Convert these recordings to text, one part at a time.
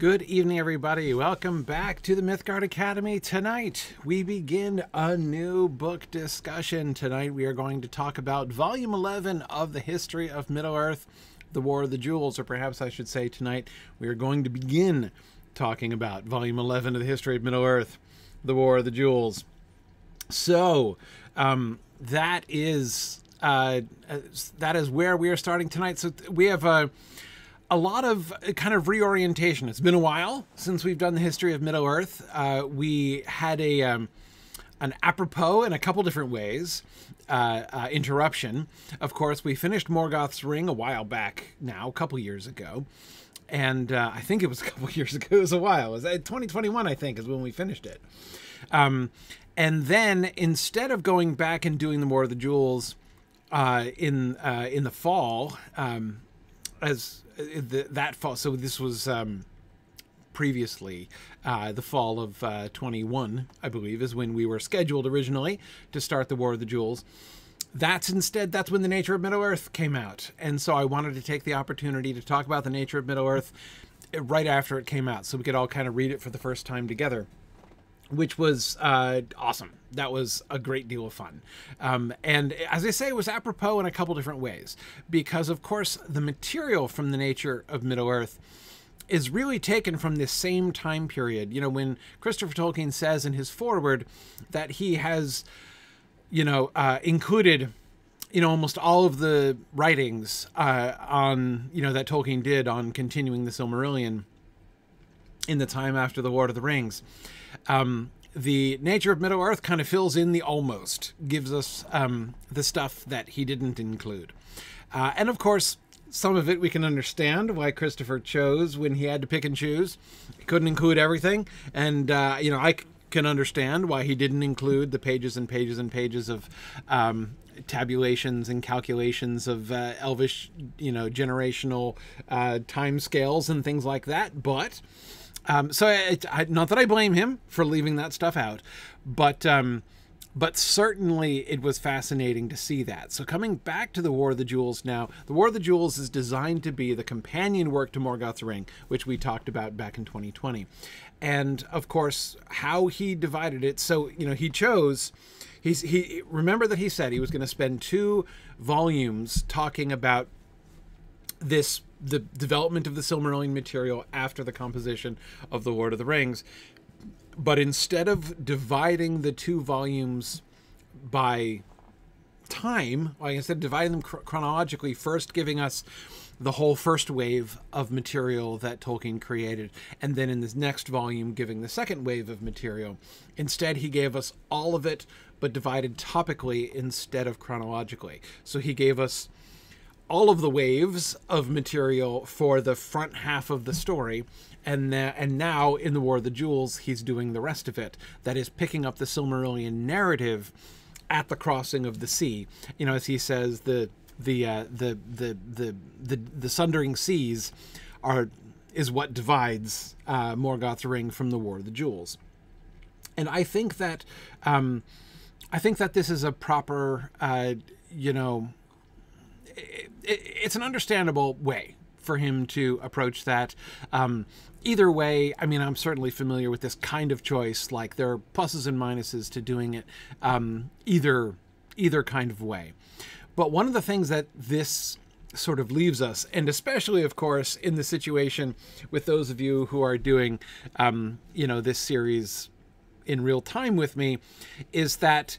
Good evening, everybody. Welcome back to the Mythgard Academy. Tonight, we begin a new book discussion. Tonight, we are going to talk about Volume 11 of the History of Middle Earth, The War of the Jewels, or perhaps I should say tonight, we are going to begin talking about Volume 11 of the History of Middle Earth, The War of the Jewels. So, um, that is uh, that is where we are starting tonight. So we have a. Uh, a lot of kind of reorientation. It's been a while since we've done the history of Middle Earth. Uh, we had a um, an apropos in a couple different ways uh, uh, interruption. Of course, we finished Morgoth's Ring a while back now, a couple years ago. And uh, I think it was a couple years ago. It was a while. It was 2021, I think, is when we finished it. Um, and then instead of going back and doing the War of the Jewels uh, in uh, in the fall, um, as the, that fall. So this was um, previously uh, the fall of uh, 21, I believe, is when we were scheduled originally to start the War of the Jewels. That's instead that's when the Nature of Middle Earth came out, and so I wanted to take the opportunity to talk about the Nature of Middle Earth right after it came out, so we could all kind of read it for the first time together which was uh, awesome. That was a great deal of fun. Um, and as I say, it was apropos in a couple different ways. Because, of course, the material from the nature of Middle Earth is really taken from this same time period. You know, when Christopher Tolkien says in his foreword that he has, you know, uh, included you know almost all of the writings uh, on you know that Tolkien did on continuing the Silmarillion in the time after the War of the Rings. Um, the nature of Middle Earth kind of fills in the almost, gives us um, the stuff that he didn't include. Uh, and of course, some of it we can understand why Christopher chose when he had to pick and choose. He couldn't include everything. And, uh, you know, I can understand why he didn't include the pages and pages and pages of um, tabulations and calculations of uh, elvish, you know, generational uh, time scales and things like that. But um, so it, I, not that I blame him for leaving that stuff out, but um, but certainly it was fascinating to see that. So coming back to the War of the Jewels now, the War of the Jewels is designed to be the companion work to Morgoth's Ring, which we talked about back in 2020, and of course how he divided it. So you know he chose. He's he remember that he said he was going to spend two volumes talking about this the development of the Silmarillion material after the composition of the Lord of the Rings. But instead of dividing the two volumes by time, like instead of dividing them chronologically, first giving us the whole first wave of material that Tolkien created, and then in this next volume, giving the second wave of material. Instead, he gave us all of it, but divided topically instead of chronologically. So he gave us all of the waves of material for the front half of the story and uh, and now in the War of the Jewels he's doing the rest of it. That is picking up the Silmarillion narrative at the crossing of the sea. You know as he says the the uh, the, the the the the sundering seas are is what divides uh, Morgoth's ring from the War of the Jewels. And I think that um, I think that this is a proper uh, you know it, it's an understandable way for him to approach that. Um, either way, I mean, I'm certainly familiar with this kind of choice. Like there are pluses and minuses to doing it um, either either kind of way. But one of the things that this sort of leaves us, and especially, of course, in the situation with those of you who are doing, um, you know, this series in real time with me, is that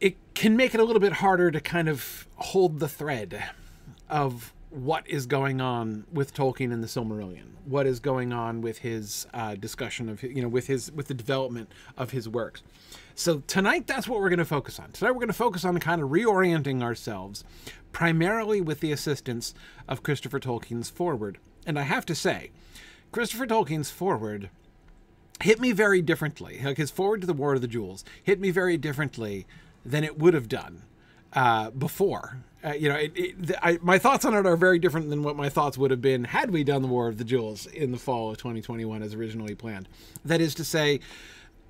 it can make it a little bit harder to kind of hold the thread of what is going on with Tolkien and the Silmarillion, what is going on with his uh, discussion of you know with his with the development of his works. So tonight, that's what we're going to focus on. Tonight, we're going to focus on kind of reorienting ourselves, primarily with the assistance of Christopher Tolkien's Foreword. And I have to say, Christopher Tolkien's Foreword hit me very differently. Like his foreword to the War of the Jewels hit me very differently than it would have done uh, before. Uh, you know, it, it, I, my thoughts on it are very different than what my thoughts would have been had we done the War of the Jewels in the fall of 2021 as originally planned. That is to say,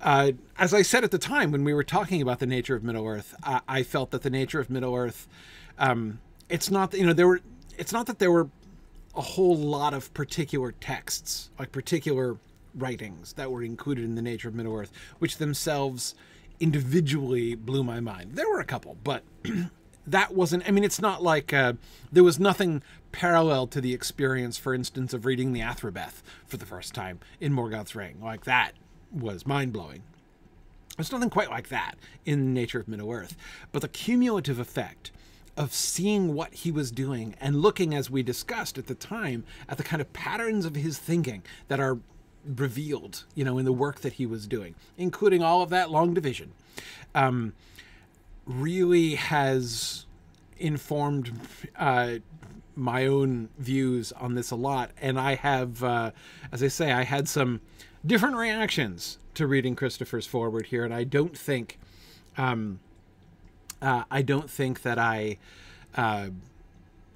uh, as I said at the time when we were talking about the nature of Middle Earth, I, I felt that the nature of Middle Earth, um, it's not you know there were it's not that there were a whole lot of particular texts like particular writings that were included in the nature of Middle Earth, which themselves individually blew my mind. There were a couple, but that wasn't. I mean, it's not like uh, there was nothing parallel to the experience, for instance, of reading the Athrabeth for the first time in Morgoth's Ring. Like that was mind blowing. There's nothing quite like that in the nature of Middle Earth, but the cumulative effect of seeing what he was doing and looking, as we discussed at the time, at the kind of patterns of his thinking that are revealed, you know, in the work that he was doing, including all of that long division, um, really has informed uh, my own views on this a lot. And I have, uh, as I say, I had some different reactions to reading Christopher's foreword here, and I don't think, um, uh, I don't think that I, uh,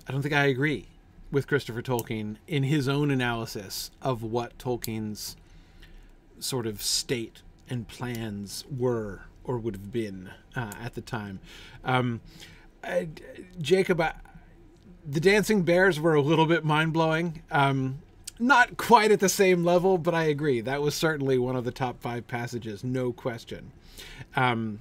I don't think I agree with Christopher Tolkien in his own analysis of what Tolkien's sort of state and plans were or would have been uh, at the time. Um, I, Jacob, I, the Dancing Bears were a little bit mind blowing. Um, not quite at the same level, but I agree. That was certainly one of the top five passages, no question. Um,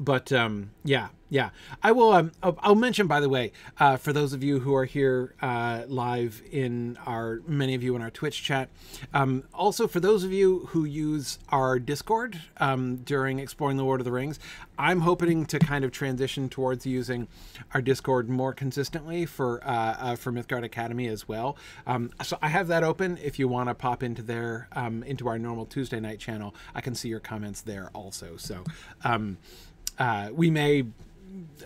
but um, yeah, yeah. I will. Um, I'll mention, by the way, uh, for those of you who are here uh, live in our, many of you in our Twitch chat. Um, also, for those of you who use our Discord um, during exploring the Lord of the Rings, I'm hoping to kind of transition towards using our Discord more consistently for uh, uh for Mythgard Academy as well. Um, so I have that open. If you want to pop into there, um, into our normal Tuesday night channel, I can see your comments there also. So uh, we may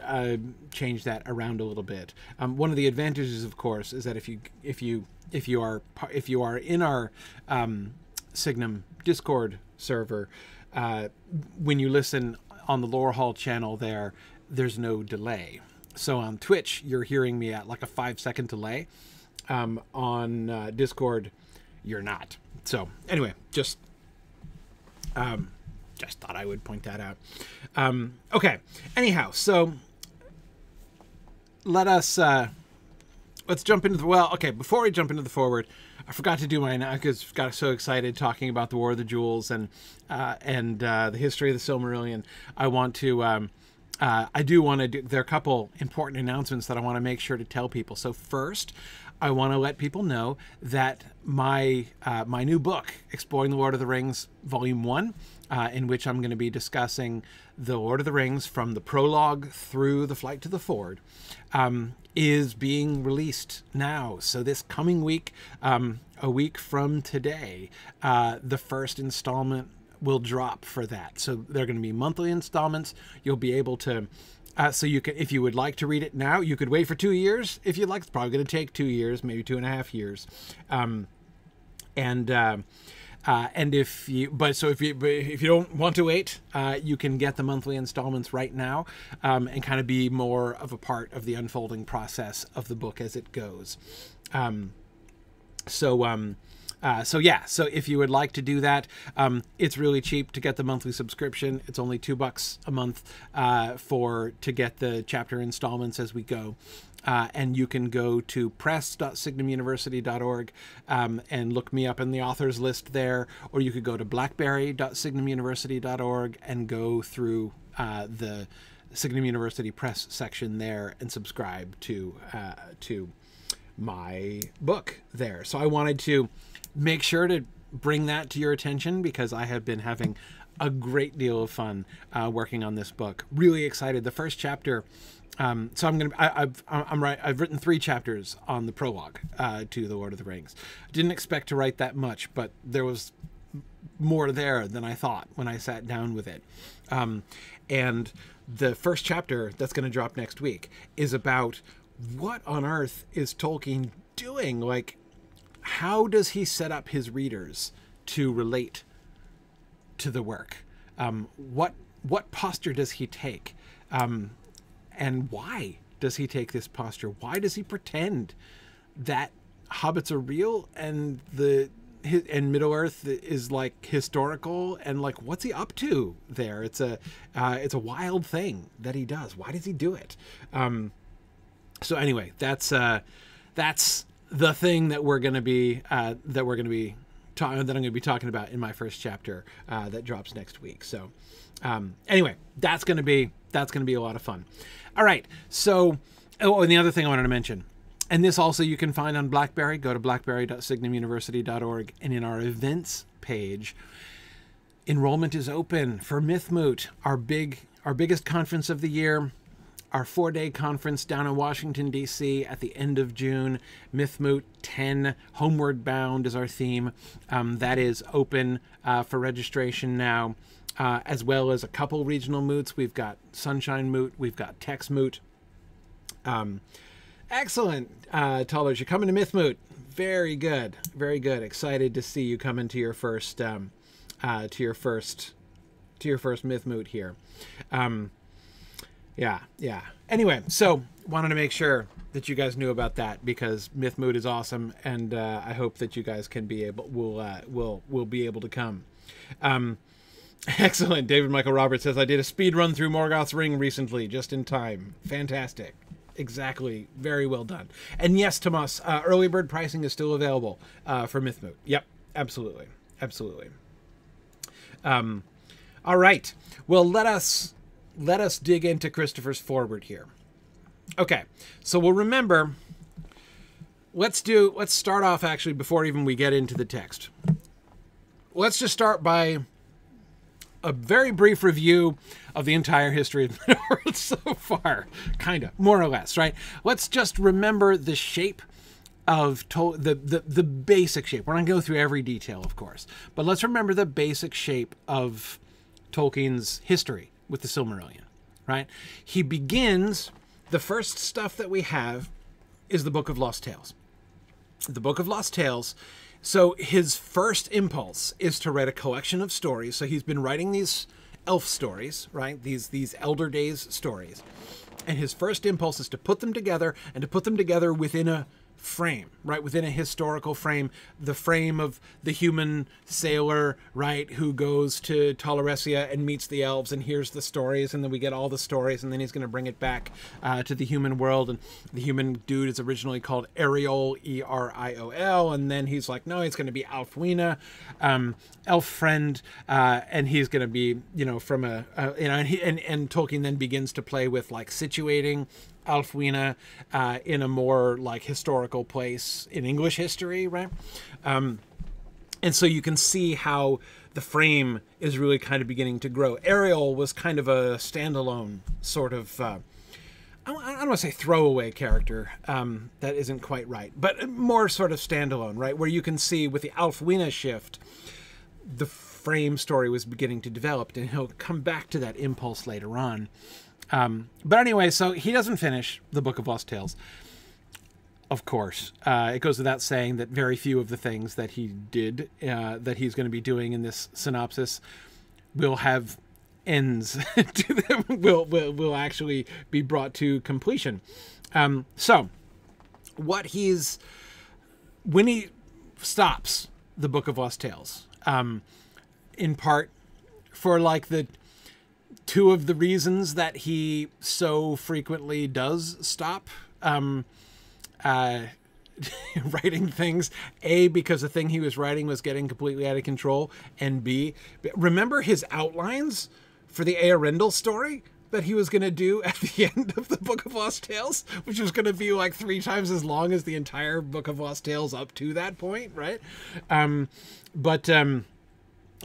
uh, change that around a little bit. Um, one of the advantages, of course, is that if you if you if you are if you are in our um, Signum Discord server, uh, when you listen on the Lore Hall channel, there there's no delay. So on Twitch, you're hearing me at like a five second delay. Um, on uh, Discord, you're not. So anyway, just um, just thought I would point that out. Um, okay. Anyhow, so let us uh, let's jump into the well. Okay, before we jump into the foreword, I forgot to do my because got so excited talking about the War of the Jewels and uh, and uh, the history of the Silmarillion. I want to. Um, uh, I do want to do. There are a couple important announcements that I want to make sure to tell people. So first, I want to let people know that my uh, my new book, Exploring the Lord of the Rings, Volume One, uh, in which I'm going to be discussing the Lord of the Rings from the prologue through the flight to the Ford, um, is being released now. So this coming week, um, a week from today, uh, the first installment will drop for that. So they're going to be monthly installments. You'll be able to. Uh, so you can, if you would like to read it now, you could wait for two years. If you'd like, it's probably going to take two years, maybe two and a half years. Um, and uh, and if you, but so if you, if you don't want to wait, uh, you can get the monthly installments right now, um, and kind of be more of a part of the unfolding process of the book as it goes. Um, so, um, uh, so yeah, so if you would like to do that, um, it's really cheap to get the monthly subscription. It's only two bucks a month uh, for to get the chapter installments as we go. Uh, and you can go to press.signumuniversity.org um, and look me up in the authors list there, or you could go to blackberry.signumuniversity.org and go through uh, the Signum University Press section there and subscribe to uh, to my book there. So I wanted to make sure to bring that to your attention because I have been having a great deal of fun uh, working on this book. Really excited. The first chapter um, so I'm gonna. I, have I'm right. I've written three chapters on the prologue uh, to the Lord of the Rings. Didn't expect to write that much, but there was more there than I thought when I sat down with it. Um, and the first chapter that's going to drop next week is about what on earth is Tolkien doing? Like, how does he set up his readers to relate to the work? Um, what what posture does he take? Um, and why does he take this posture? Why does he pretend that hobbits are real and the and Middle Earth is like historical and like what's he up to there? It's a uh, it's a wild thing that he does. Why does he do it? Um, so anyway, that's uh, that's the thing that we're gonna be uh, that we're gonna be ta- that I'm gonna be talking about in my first chapter uh, that drops next week. So um, anyway, that's gonna be that's gonna be a lot of fun. All right, so oh, and the other thing I wanted to mention and this also you can find on BlackBerry. Go to blackberry.signumuniversity.org and in our events page, enrollment is open for MythMoot, our big our biggest conference of the year, our four-day conference down in Washington D.C. at the end of June. MythMoot 10 Homeward Bound is our theme. Um, that is open uh, for registration now, uh, as well as a couple regional moots. We've got Sunshine Moot, we've got Tex Moot. Um, Excellent, uh, Tollers. You're coming to MythMoot. Very good, very good. Excited to see you come into your first, um, uh, to your first, to your first MythMoot here. Um, yeah, yeah. Anyway, so wanted to make sure that you guys knew about that because MythMoot is awesome, and uh, I hope that you guys can be able will uh, will will be able to come. Um, excellent. David Michael Roberts says I did a speed run through Morgoth's Ring recently, just in time. Fantastic exactly. Very well done. And yes, Tomas, uh, early bird pricing is still available uh, for MythMoot. Yep, absolutely, absolutely. Um, all right. Well, let us let us dig into Christopher's foreword here. Okay, so we'll remember. Let's do. Let's start off actually before even we get into the text. Let's just start by a very brief review of the entire history of the world so far, kind of, more or less, right? Let's just remember the shape of the, the the basic shape. We're not going to go through every detail, of course, but let's remember the basic shape of Tolkien's history with the Silmarillion, right? He begins the first stuff that we have is the Book of Lost Tales. The Book of Lost Tales so his first impulse is to write a collection of stories. So he's been writing these elf stories, right? These these elder days stories. And his first impulse is to put them together and to put them together within a frame, right? Within a historical frame, the frame of the human sailor, right, who goes to Tol and meets the elves and hears the stories, and then we get all the stories, and then he's going to bring it back uh, to the human world. And the human dude is originally called Eriol, E R I O L, and then he's like, no, it's going to be Ælfwine, um, elf friend, uh, and he's going to be, you know, from a, a you know, and, he, and and Tolkien then begins to play with like situating Ælfwine uh, in a more like historical place in English history, right? Um, and so you can see how the frame is really kind of beginning to grow. Eriol was kind of a standalone sort of. Uh, I don't want to say throwaway character. Um, that isn't quite right, but more sort of standalone, right? Where you can see with the Ælfwine shift, the frame story was beginning to develop, and he'll come back to that impulse later on. Um, but anyway, so he doesn't finish the Book of Lost Tales. Of course, uh, it goes without saying that very few of the things that he did, uh, that he's going to be doing in this synopsis, will have ends to them. Will will will actually be brought to completion. Um, so, what he's when he stops the Book of Lost Tales, um, in part for like the two of the reasons that he so frequently does stop um, uh, writing things. A, because the thing he was writing was getting completely out of control. And B, remember his outlines for the Eärendil story? that he was going to do at the end of the Book of Lost Tales, which was going to be like three times as long as the entire Book of Lost Tales up to that point, right? Um, but um,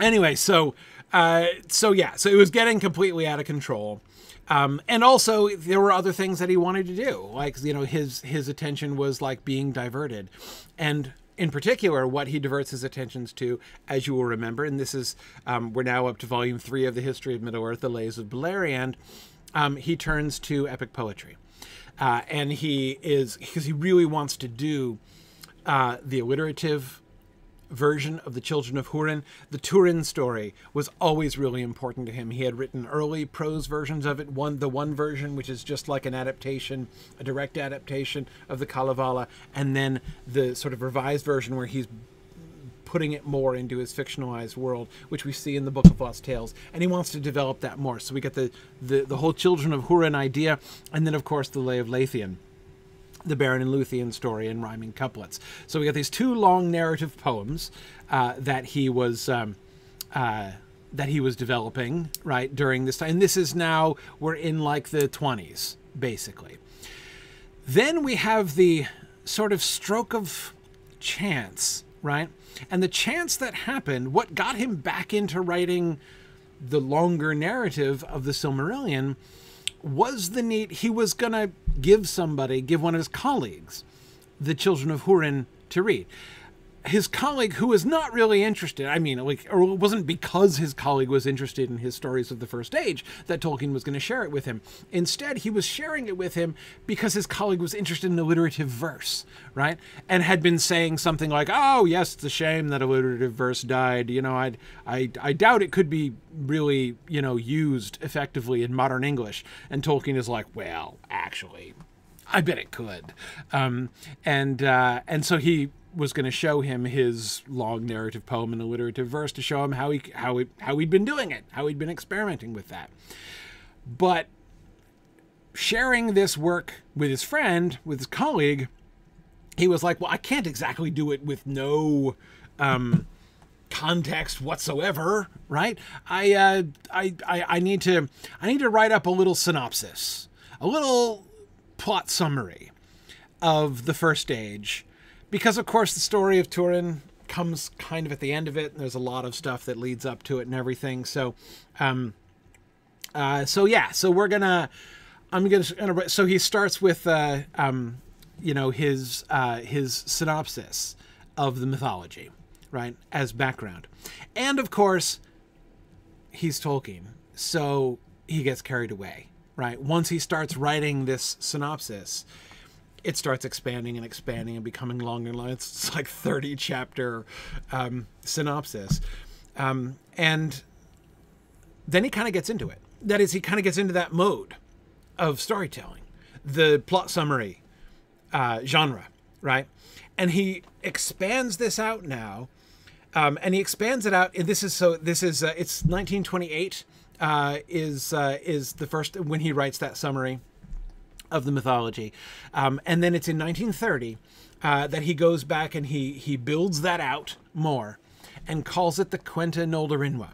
anyway, so uh, so yeah, so it was getting completely out of control. Um, and also there were other things that he wanted to do, like you know his his attention was like being diverted, and in particular, what he diverts his attentions to, as you will remember, and this is um, we're now up to volume three of the History of Middle Earth, the Lays of Beleriand. Um, he turns to epic poetry, uh, and he is because he really wants to do uh, the alliterative version of the Children of Hurin. The Turin story was always really important to him. He had written early prose versions of it. One, the one version, which is just like an adaptation, a direct adaptation of the Kalevala, and then the sort of revised version where he's putting it more into his fictionalized world, which we see in the Book of Lost Tales, and he wants to develop that more. So we get the the, the whole Children of Hurin idea, and then of course the Lay of Leithian the Beren and Luthien story in rhyming couplets. So we got these two long narrative poems uh, that he was um, uh, that he was developing right during this time. And this is now we're in like the twenties basically. Then we have the sort of stroke of chance, right? And the chance that happened, what got him back into writing the longer narrative of the Silmarillion was the need he was going to give somebody, give one of his colleagues, the Children of Hurin to read. His colleague, who was not really interested, I mean, like, or it wasn't because his colleague was interested in his stories of the First Age that Tolkien was going to share it with him. Instead, he was sharing it with him because his colleague was interested in alliterative verse, right? And had been saying something like, "Oh, yes, it's a shame that alliterative verse died. You know, I, I, I doubt it could be really, you know, used effectively in modern English." And Tolkien is like, "Well, actually, I bet it could." Um, and uh, and so he was going to show him his long narrative poem in alliterative verse to show him how he how he, how he'd been doing it, how he'd been experimenting with that. But sharing this work with his friend, with his colleague, he was like, "Well, I can't exactly do it with no um, context whatsoever, right? I, uh, I, I, I need to, I need to write up a little synopsis, a little plot summary of the first age." Because of course the story of Turin comes kind of at the end of it. And there's a lot of stuff that leads up to it and everything. So, um, uh, so yeah, so we're gonna, I'm gonna, so he starts with, uh, um, you know, his uh, his synopsis of the mythology, right, as background, and of course, he's Tolkien, so he gets carried away, right. Once he starts writing this synopsis, it starts expanding and expanding and becoming longer and longer. It's like 30 chapter um, synopsis. Um, and then he kind of gets into it. That is, he kind of gets into that mode of storytelling, the plot summary uh, genre, right? And he expands this out now. Um, and he expands it out. And this is so. This is uh, it's 1928 uh, is uh, is the first when he writes that summary of the mythology. Um, and then it's in 1930 uh, that he goes back and he he builds that out more and calls it the Quenta Noldorinwa.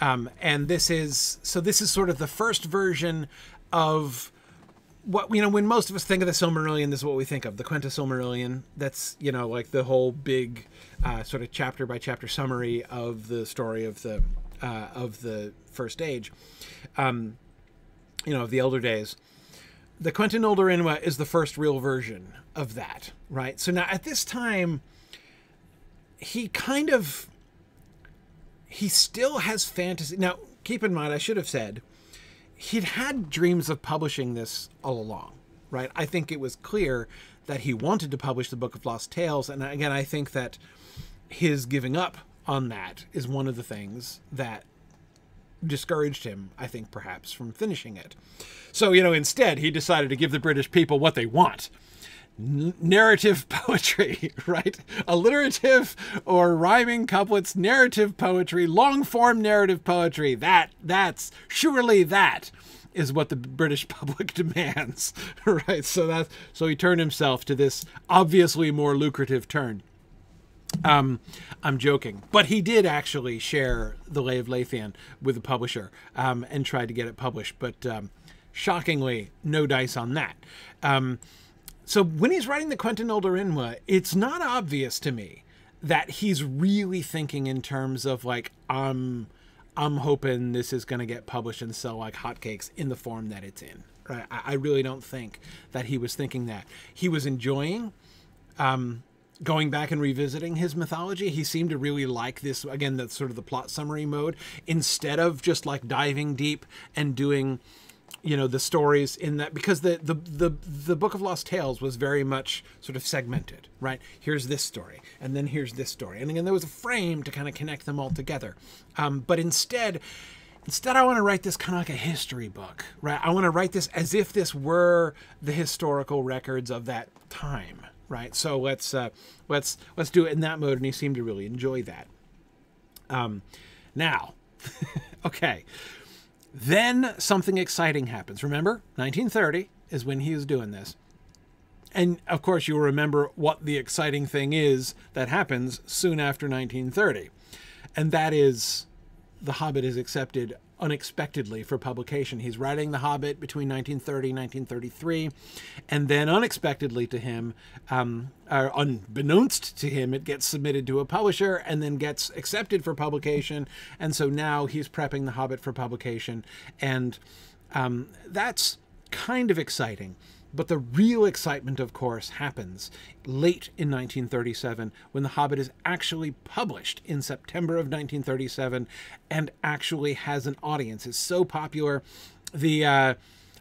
Um, and this is so this is sort of the first version of what you know when most of us think of the Silmarillion, this is what we think of the Quenta Silmarillion. That's you know like the whole big uh, sort of chapter by chapter summary of the story of the uh, of the First Age, um, you know of the Elder Days the Quenta Noldorinwa is the first real version of that, right? So now at this time, he kind of he still has fantasy. Now, keep in mind, I should have said he'd had dreams of publishing this all along, right? I think it was clear that he wanted to publish the Book of Lost Tales, and again, I think that his giving up on that is one of the things that discouraged him, I think, perhaps, from finishing it. So, you know, instead, he decided to give the British people what they want. Narrative poetry, right? Alliterative or rhyming couplets, narrative poetry, long form narrative poetry. That, that's surely that is what the British public demands, right? So that, so he turned himself to this obviously more lucrative turn. Um, I'm joking, but he did actually share the Lay of Leithian with the publisher um, and tried to get it published. But um, shockingly, no dice on that. Um, so when he's writing the Quenta Nolde it's not obvious to me that he's really thinking in terms of like I'm I'm hoping this is going to get published and sell like hotcakes in the form that it's in. Right? I, I really don't think that he was thinking that. He was enjoying um, going back and revisiting his mythology, he seemed to really like this again, that's sort of the plot summary mode, instead of just like diving deep and doing you know the stories in that because the, the the the book of lost tales was very much sort of segmented right? Here's this story and then here's this story. And again there was a frame to kind of connect them all together. Um, but instead instead i want to write this kind of like a history book right? I want to write this as if this were the historical records of that time right? So let's uh, let's let's do it in that mode, and he seemed to really enjoy that. Um, now, okay, then something exciting happens. Remember, 1930 is when he was doing this. And of course, you'll remember what the exciting thing is that happens soon after 1930. And that is The Hobbit is accepted unexpectedly for publication. He's writing The Hobbit between 1930 and 1933, and then unexpectedly to him, um, or unbeknownst to him, it gets submitted to a publisher and then gets accepted for publication. And so now he's prepping The Hobbit for publication, and um, that's kind of exciting. But the real excitement, of course, happens late in 1937 when The Hobbit is actually published in September of 1937 and actually has an audience. It's so popular. The uh,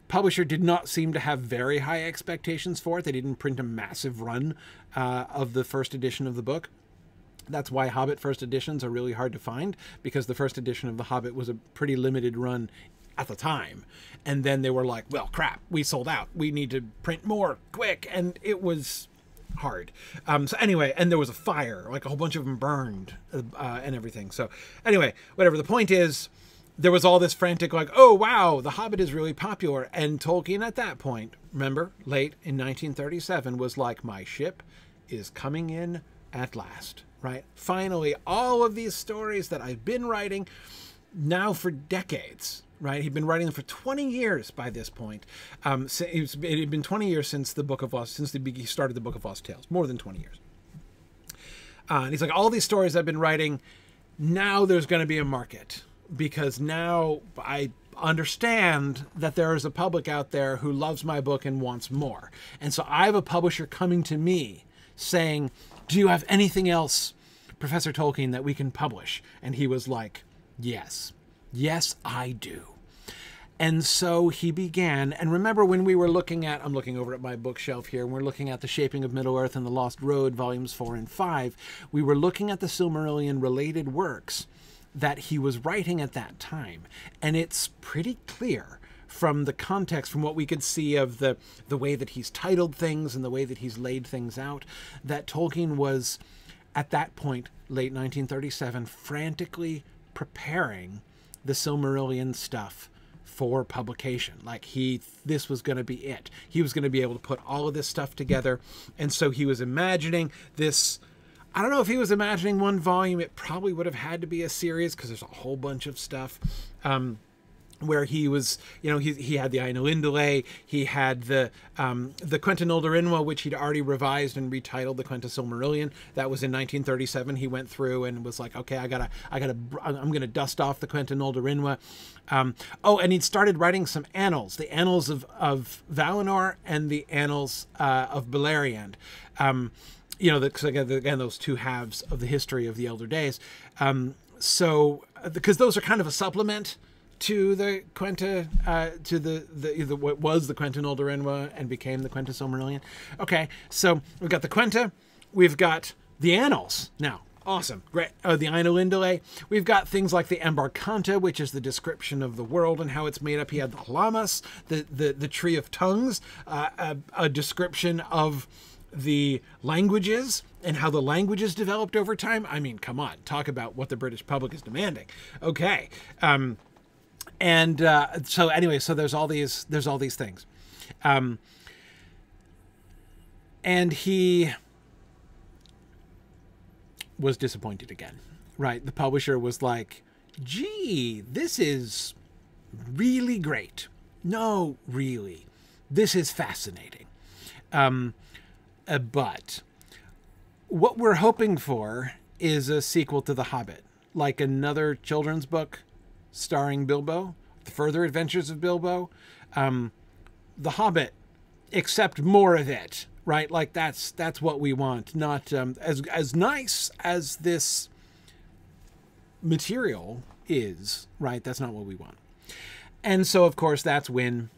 publisher did not seem to have very high expectations for it. They didn't print a massive run uh, of the first edition of the book. That's why Hobbit first editions are really hard to find because the first edition of The Hobbit was a pretty limited run at the time. And then they were like, well, crap, we sold out. We need to print more quick. And it was hard. Um, so anyway, and there was a fire, like a whole bunch of them burned uh, and everything. So anyway, whatever. The point is, there was all this frantic, like, oh, wow, The Hobbit is really popular. And Tolkien at that point, remember, late in 1937, was like, my ship is coming in at last, right? Finally, all of these stories that I've been writing now for decades right? He'd been writing them for 20 years by this point. Um, it, had been 20 years since the Book of Lost, since the, he started the Book of Lost Tales, more than 20 years. Uh, and he's like, all these stories I've been writing, now there's going to be a market because now I understand that there is a public out there who loves my book and wants more. And so I have a publisher coming to me saying, Do you have anything else, Professor Tolkien, that we can publish? And he was like, Yes. Yes, I do. And so he began. And remember when we were looking at, I'm looking over at my bookshelf here, and we're looking at The Shaping of Middle Earth and The Lost Road, volumes four and five. We were looking at the Silmarillion related works that he was writing at that time. And it's pretty clear from the context, from what we could see of the, the way that he's titled things and the way that he's laid things out, that Tolkien was, at that point, late 1937, frantically preparing the Silmarillion stuff for publication. Like he, this was going to be it. He was going to be able to put all of this stuff together. And so he was imagining this. I don't know if he was imagining one volume. It probably would have had to be a series because there's a whole bunch of stuff. Um, where he was, you know, he, he had the Ainulindale, he had the um, the Quenta Nulda which he'd already revised and retitled the Quenta Silmarillion. That was in 1937. He went through and was like, okay, I gotta, I gotta, I'm gonna dust off the Quenta Nulda Um, oh, and he'd started writing some annals, the annals of of Valinor and the annals uh, of Beleriand. Um, you know, the, again, those two halves of the history of the Elder Days. Um, so, because those are kind of a supplement to the Quenta, uh, to the, the, the what was the Quenta Noldorinwa and became the Quenta Silmarillion. Okay, so we've got the Quenta, we've got the Annals now. Awesome, great. Oh, the Ainulindale. We've got things like the Ambarkanta, which is the description of the world and how it's made up. He had the Lhammas, the the, the Tree of Tongues, uh, a, a description of the languages and how the languages developed over time. I mean, come on, talk about what the British public is demanding. Okay. Um, and uh, so anyway, so there's all these there's all these things, um, and he was disappointed again. Right, the publisher was like, "Gee, this is really great." No, really, this is fascinating. Um, uh, but what we're hoping for is a sequel to The Hobbit, like another children's book starring Bilbo, The Further Adventures of Bilbo, um, The Hobbit, except more of it, right? Like that's that's what we want. Not um, as as nice as this material is, right? That's not what we want. And so, of course, that's when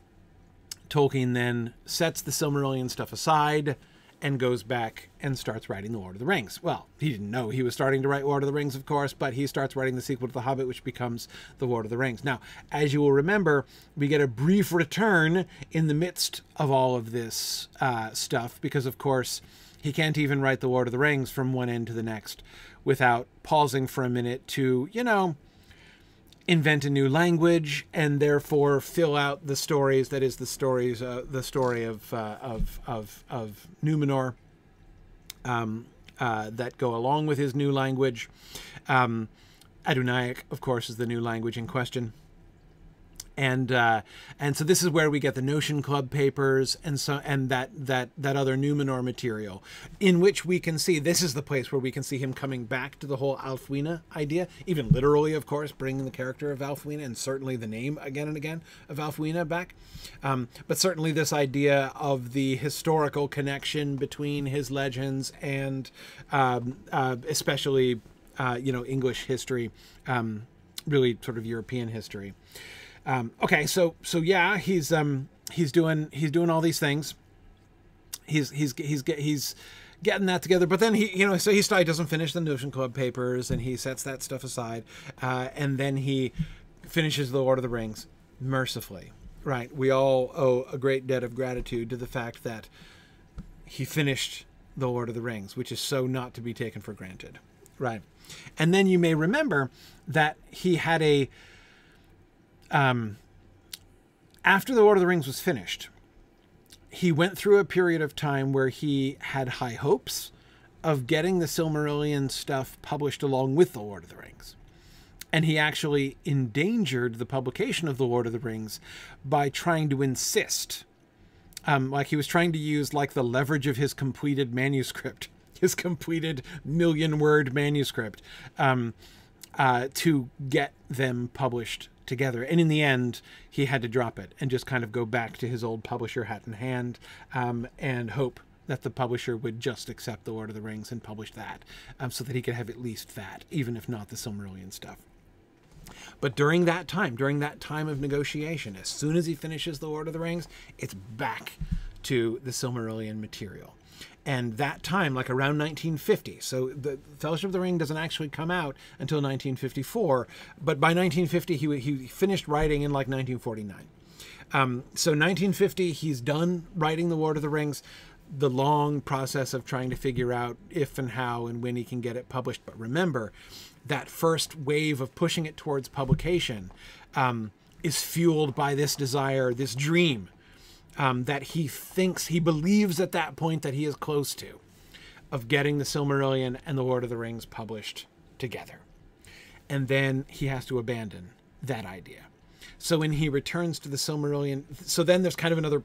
Tolkien then sets the Silmarillion stuff aside and goes back and starts writing The Lord of the Rings. Well, he didn't know he was starting to write Lord of the Rings, of course, but he starts writing the sequel to The Hobbit, which becomes The Lord of the Rings. Now, as you will remember, we get a brief return in the midst of all of this uh, stuff because, of course, he can't even write the Lord of the Rings from one end to the next without pausing for a minute to, you know, invent a new language and therefore fill out the stories that is the stories uh, the story of uh, of of of Numenor um, uh, that go along with his new language. Um, Adunaic, of course, is the new language in question and uh, and so this is where we get the Notion Club papers and so and that that that other Numenor material, in which we can see this is the place where we can see him coming back to the whole Ælfwine idea, even literally, of course, bringing the character of Ælfwine and certainly the name again and again of Ælfwine back, um, but certainly this idea of the historical connection between his legends and um, uh, especially uh, you know English history, um, really sort of European history. Um, okay, so so yeah, he's um he's doing he's doing all these things. He's he's he's he's getting that together. But then he, you know, so he doesn't finish the Notion Club papers, and he sets that stuff aside, uh, and then he finishes the Lord of the Rings mercifully. Right, we all owe a great debt of gratitude to the fact that he finished the Lord of the Rings, which is so not to be taken for granted. Right, and then you may remember that he had a um, after the Lord of the Rings was finished, he went through a period of time where he had high hopes of getting the Silmarillion stuff published along with the Lord of the Rings. And he actually endangered the publication of the Lord of the Rings by trying to insist, um, like he was trying to use like the leverage of his completed manuscript, his completed million word manuscript, um, uh, to get them published together. And in the end, he had to drop it and just kind of go back to his old publisher hat in hand um, and hope that the publisher would just accept The Lord of the Rings and publish that um, so that he could have at least that, even if not the Silmarillion stuff. But during that time, during that time of negotiation, as soon as he finishes The Lord of the Rings, it's back to the Silmarillion material and that time like around 1950 so the fellowship of the ring doesn't actually come out until 1954 but by 1950 he, he finished writing in like 1949 um, so 1950 he's done writing the lord of the rings. The long process of trying to figure out if and how and when he can get it published. But remember that first wave of pushing it towards publication um, is fueled by this desire this dream um, that he thinks, he believes at that point that he is close to, of getting the Silmarillion and the Lord of the Rings published together. And then he has to abandon that idea. So when he returns to the Silmarillion, so then there's kind of another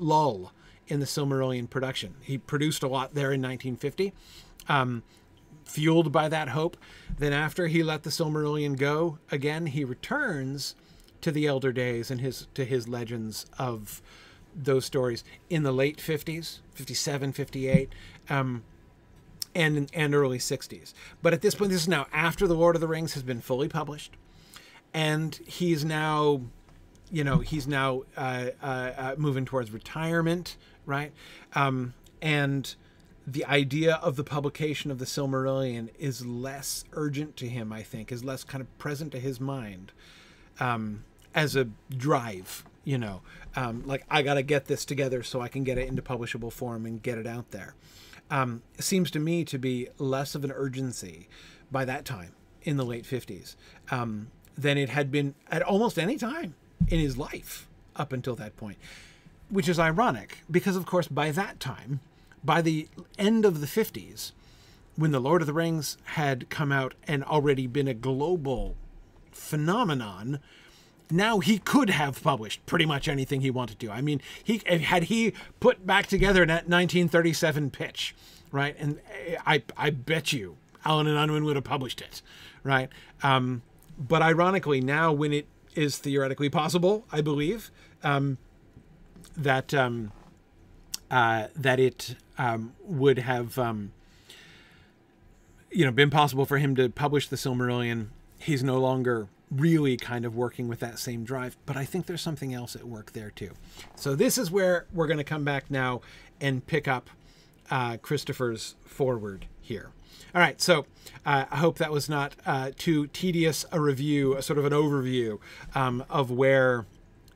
lull in the Silmarillion production. He produced a lot there in 1950, um, fueled by that hope. Then after he let the Silmarillion go again, he returns to the Elder Days and his to his legends of those stories in the late 50s, 57, 58, um, and, and early 60s. But at this point, this is now after The Lord of the Rings has been fully published. And he's now, you know, he's now uh, uh, uh, moving towards retirement, right? Um, and the idea of the publication of the Silmarillion is less urgent to him, I think, is less kind of present to his mind um, as a drive you know um, like i gotta get this together so i can get it into publishable form and get it out there. Um, seems to me to be less of an urgency by that time in the late 50s um, than it had been at almost any time in his life up until that point which is ironic because of course by that time by the end of the 50s when the lord of the rings had come out and already been a global phenomenon now he could have published pretty much anything he wanted to. I mean, he had he put back together that 1937 pitch, right? And I I bet you Allen and Unwin would have published it, right? Um, but ironically, now when it is theoretically possible, I believe um, that um, uh, that it um, would have um, you know been possible for him to publish the Silmarillion. He's no longer really kind of working with that same drive. But I think there's something else at work there too. So this is where we're going to come back now and pick up uh, Christopher's foreword here. All right, so uh, I hope that was not uh, too tedious a review, a sort of an overview um, of where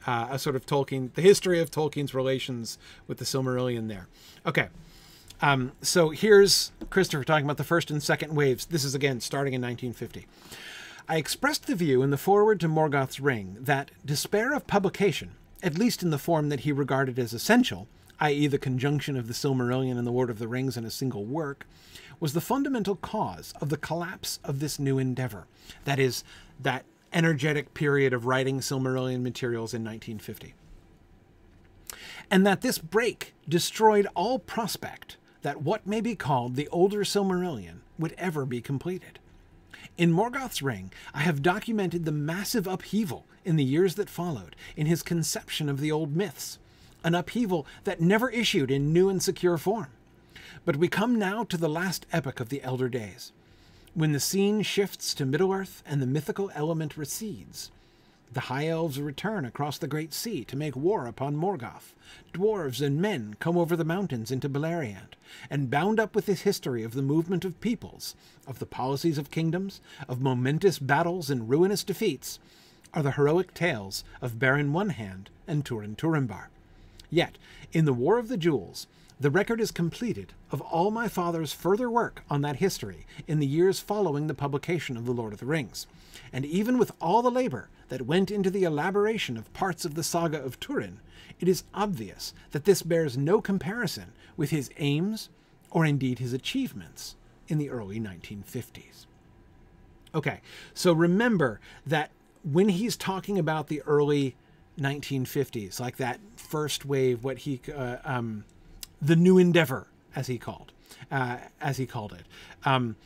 uh, a sort of Tolkien, the history of Tolkien's relations with the Silmarillion there. Okay, Um, so here's Christopher talking about the first and second waves. This is again starting in 1950. I expressed the view in the foreword to Morgoth's Ring that despair of publication, at least in the form that he regarded as essential, i.e., the conjunction of the Silmarillion and the Lord of the Rings in a single work, was the fundamental cause of the collapse of this new endeavor. That is, that energetic period of writing Silmarillion materials in 1950. And that this break destroyed all prospect that what may be called the older Silmarillion would ever be completed. In Morgoth's Ring, I have documented the massive upheaval in the years that followed in his conception of the old myths, an upheaval that never issued in new and secure form. But we come now to the last epoch of the Elder Days, when the scene shifts to Middle-earth and the mythical element recedes. The High Elves return across the Great Sea to make war upon Morgoth. Dwarves and men come over the mountains into Beleriand, and bound up with this history of the movement of peoples, of the policies of kingdoms, of momentous battles and ruinous defeats, are the heroic tales of Beren One Hand and Turin Turambar. Yet, in the War of the Jewels, the record is completed of all my father's further work on that history in the years following the publication of The Lord of the Rings, and even with all the labor that went into the elaboration of parts of the saga of Turin, it is obvious that this bears no comparison with his aims or indeed his achievements in the early 1950s. Okay, so remember that when he's talking about the early 1950s, like that first wave, what he uh, um, the new endeavor, as he called, uh, as he called it. Um,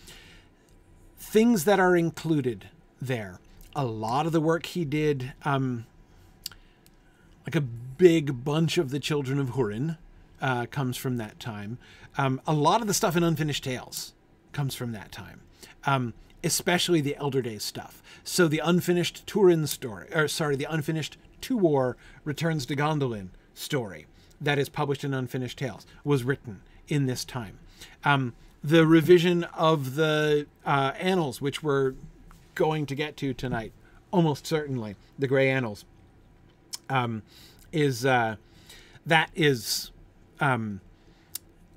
things that are included there. A lot of the work he did, um, like a big bunch of the Children of Hurin, uh, comes from that time. Um, a lot of the stuff in Unfinished Tales comes from that time, um, especially the Elder Days stuff. So the unfinished Turin story, or sorry, the unfinished Tuor returns to Gondolin story that is published in Unfinished Tales was written in this time. Um, the revision of the uh, annals, which we're going to get to tonight, almost certainly the Grey Annals, um, is uh, that is um,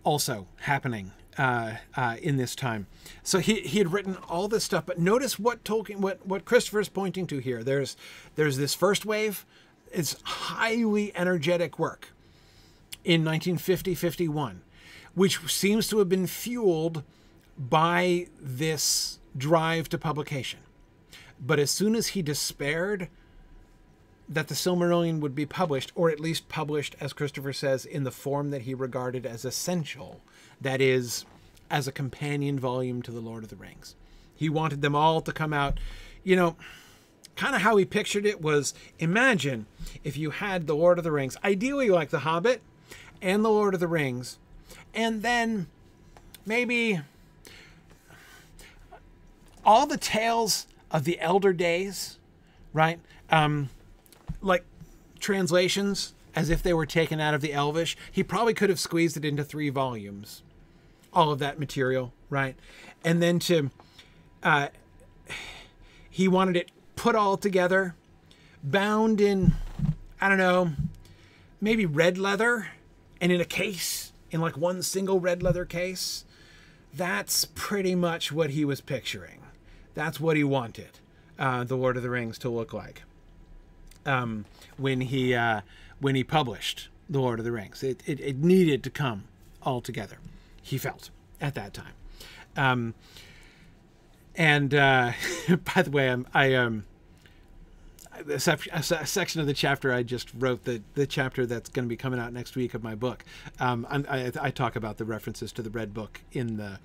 also happening uh, uh, in this time. So he, he had written all this stuff, but notice what Tolkien, what what Christopher's pointing to here. There's there's this first wave. It's highly energetic work in 1950 51, which seems to have been fueled by this drive to publication. But as soon as he despaired that the Silmarillion would be published, or at least published, as Christopher says, in the form that he regarded as essential, that is, as a companion volume to The Lord of the Rings, he wanted them all to come out, you know. Kind of how he pictured it was imagine if you had The Lord of the Rings, ideally like The Hobbit, and The Lord of the Rings, and then maybe all the tales of the elder days, right? Um, like translations as if they were taken out of the Elvish. He probably could have squeezed it into three volumes, all of that material, right? And then to, uh, he wanted it put all together, bound in, I don't know, maybe red leather and in a case, in like one single red leather case, that's pretty much what he was picturing. That's what he wanted uh, the Lord of the Rings to look like um, when he uh, when he published the Lord of the Rings. It, it, it, needed to come all together. He felt at that time. Um, and uh, by the way, I'm, I um, a, section of the chapter I just wrote, the, the chapter that's going to be coming out next week of my book. Um, I, I, talk about the references to the Red Book in the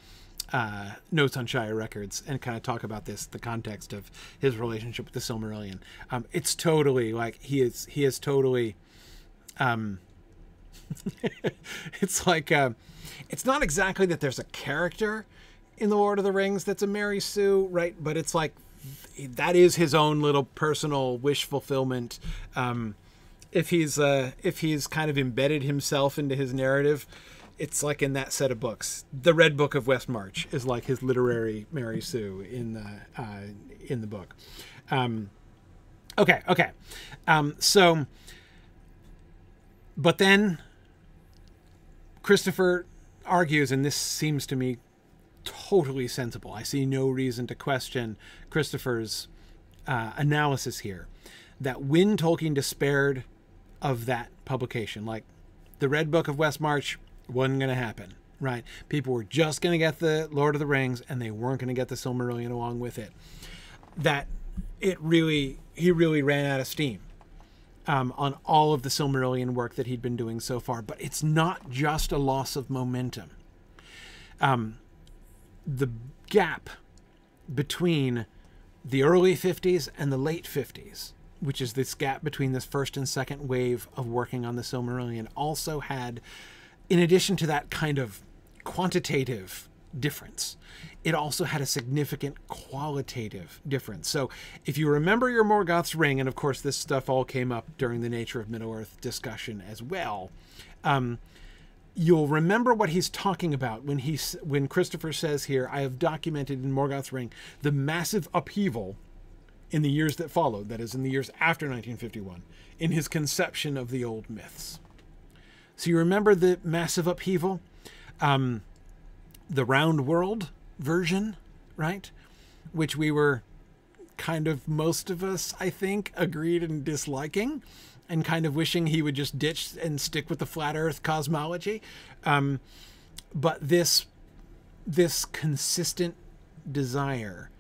uh, notes on Shire Records and kind of talk about this, the context of his relationship with the Silmarillion. Um, it's totally like he is, he is totally, um, it's like, uh, it's not exactly that there's a character in the Lord of the Rings that's a Mary Sue, right? But it's like that is his own little personal wish fulfillment. Um, if he's uh, if he's kind of embedded himself into his narrative, it's like in that set of books. The Red Book of Westmarch is like his literary Mary Sue in the uh, in the book. Um, okay, okay. Um, so, but then Christopher argues, and this seems to me totally sensible. I see no reason to question Christopher's uh, analysis here that when Tolkien despaired of that publication, like the Red Book of Westmarch wasn't going to happen, right? People were just going to get the Lord of the Rings and they weren't going to get the Silmarillion along with it. That it really, he really ran out of steam um, on all of the Silmarillion work that he'd been doing so far. But it's not just a loss of momentum. Um, the gap between the early 50s and the late 50s, which is this gap between this first and second wave of working on the Silmarillion, also had, in addition to that kind of quantitative difference, it also had a significant qualitative difference. So if you remember your Morgoth's Ring, and of course this stuff all came up during the Nature of Middle-earth discussion as well, um, you'll remember what he's talking about when he when Christopher says here, "I have documented in Morgoth's Ring the massive upheaval in the years that followed, that is, in the years after 1951, in his conception of the old myths." So you remember the massive upheaval, um, the round world version, right? Which we were kind of most of us, I think, agreed in disliking and kind of wishing he would just ditch and stick with the flat earth cosmology. Um, but this this consistent desire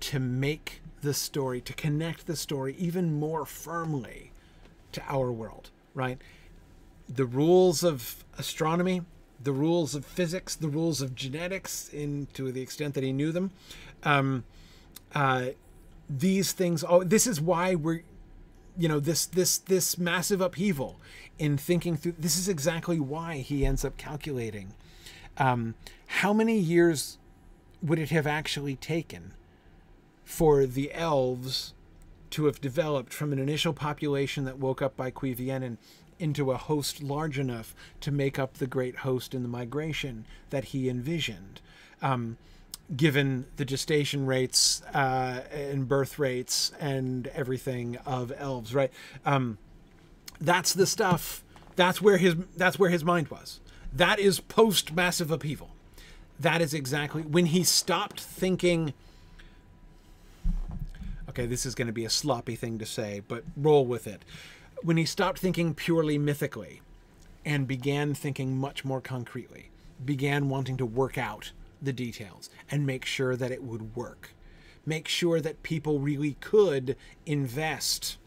to make the story, to connect the story even more firmly to our world, right? The rules of astronomy, the rules of physics, the rules of genetics, in to the extent that he knew them. Um, uh, these things. Oh, this is why we're you know this this this massive upheaval in thinking through this is exactly why he ends up calculating um, how many years would it have actually taken for the elves to have developed from an initial population that woke up by Cuiviénen into a host large enough to make up the great host in the migration that he envisioned. Um, given the gestation rates uh, and birth rates and everything of elves, right? Um, that's the stuff. That's where his that's where his mind was. That is post massive upheaval. That is exactly when he stopped thinking. Okay, this is going to be a sloppy thing to say, but roll with it. When he stopped thinking purely mythically and began thinking much more concretely, began wanting to work out the details and make sure that it would work. Make sure that people really could invest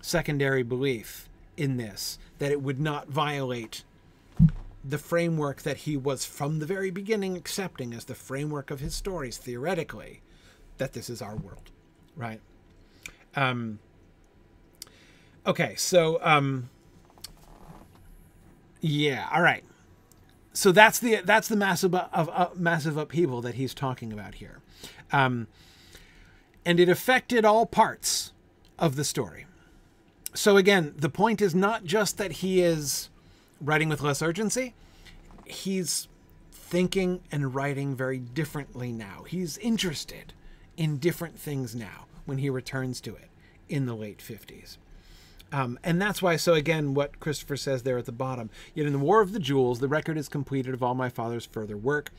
secondary belief in this, that it would not violate the framework that he was from the very beginning accepting as the framework of his stories theoretically that this is our world right um okay so um yeah all right so that's the that's the massive of uh, massive upheaval that he's talking about here, um, and it affected all parts of the story. So again, the point is not just that he is writing with less urgency; he's thinking and writing very differently now. He's interested in different things now when he returns to it in the late fifties. Um, and that's why, so again, what Christopher says there at the bottom yet in the War of the Jewels, the record is completed of all my father's further work.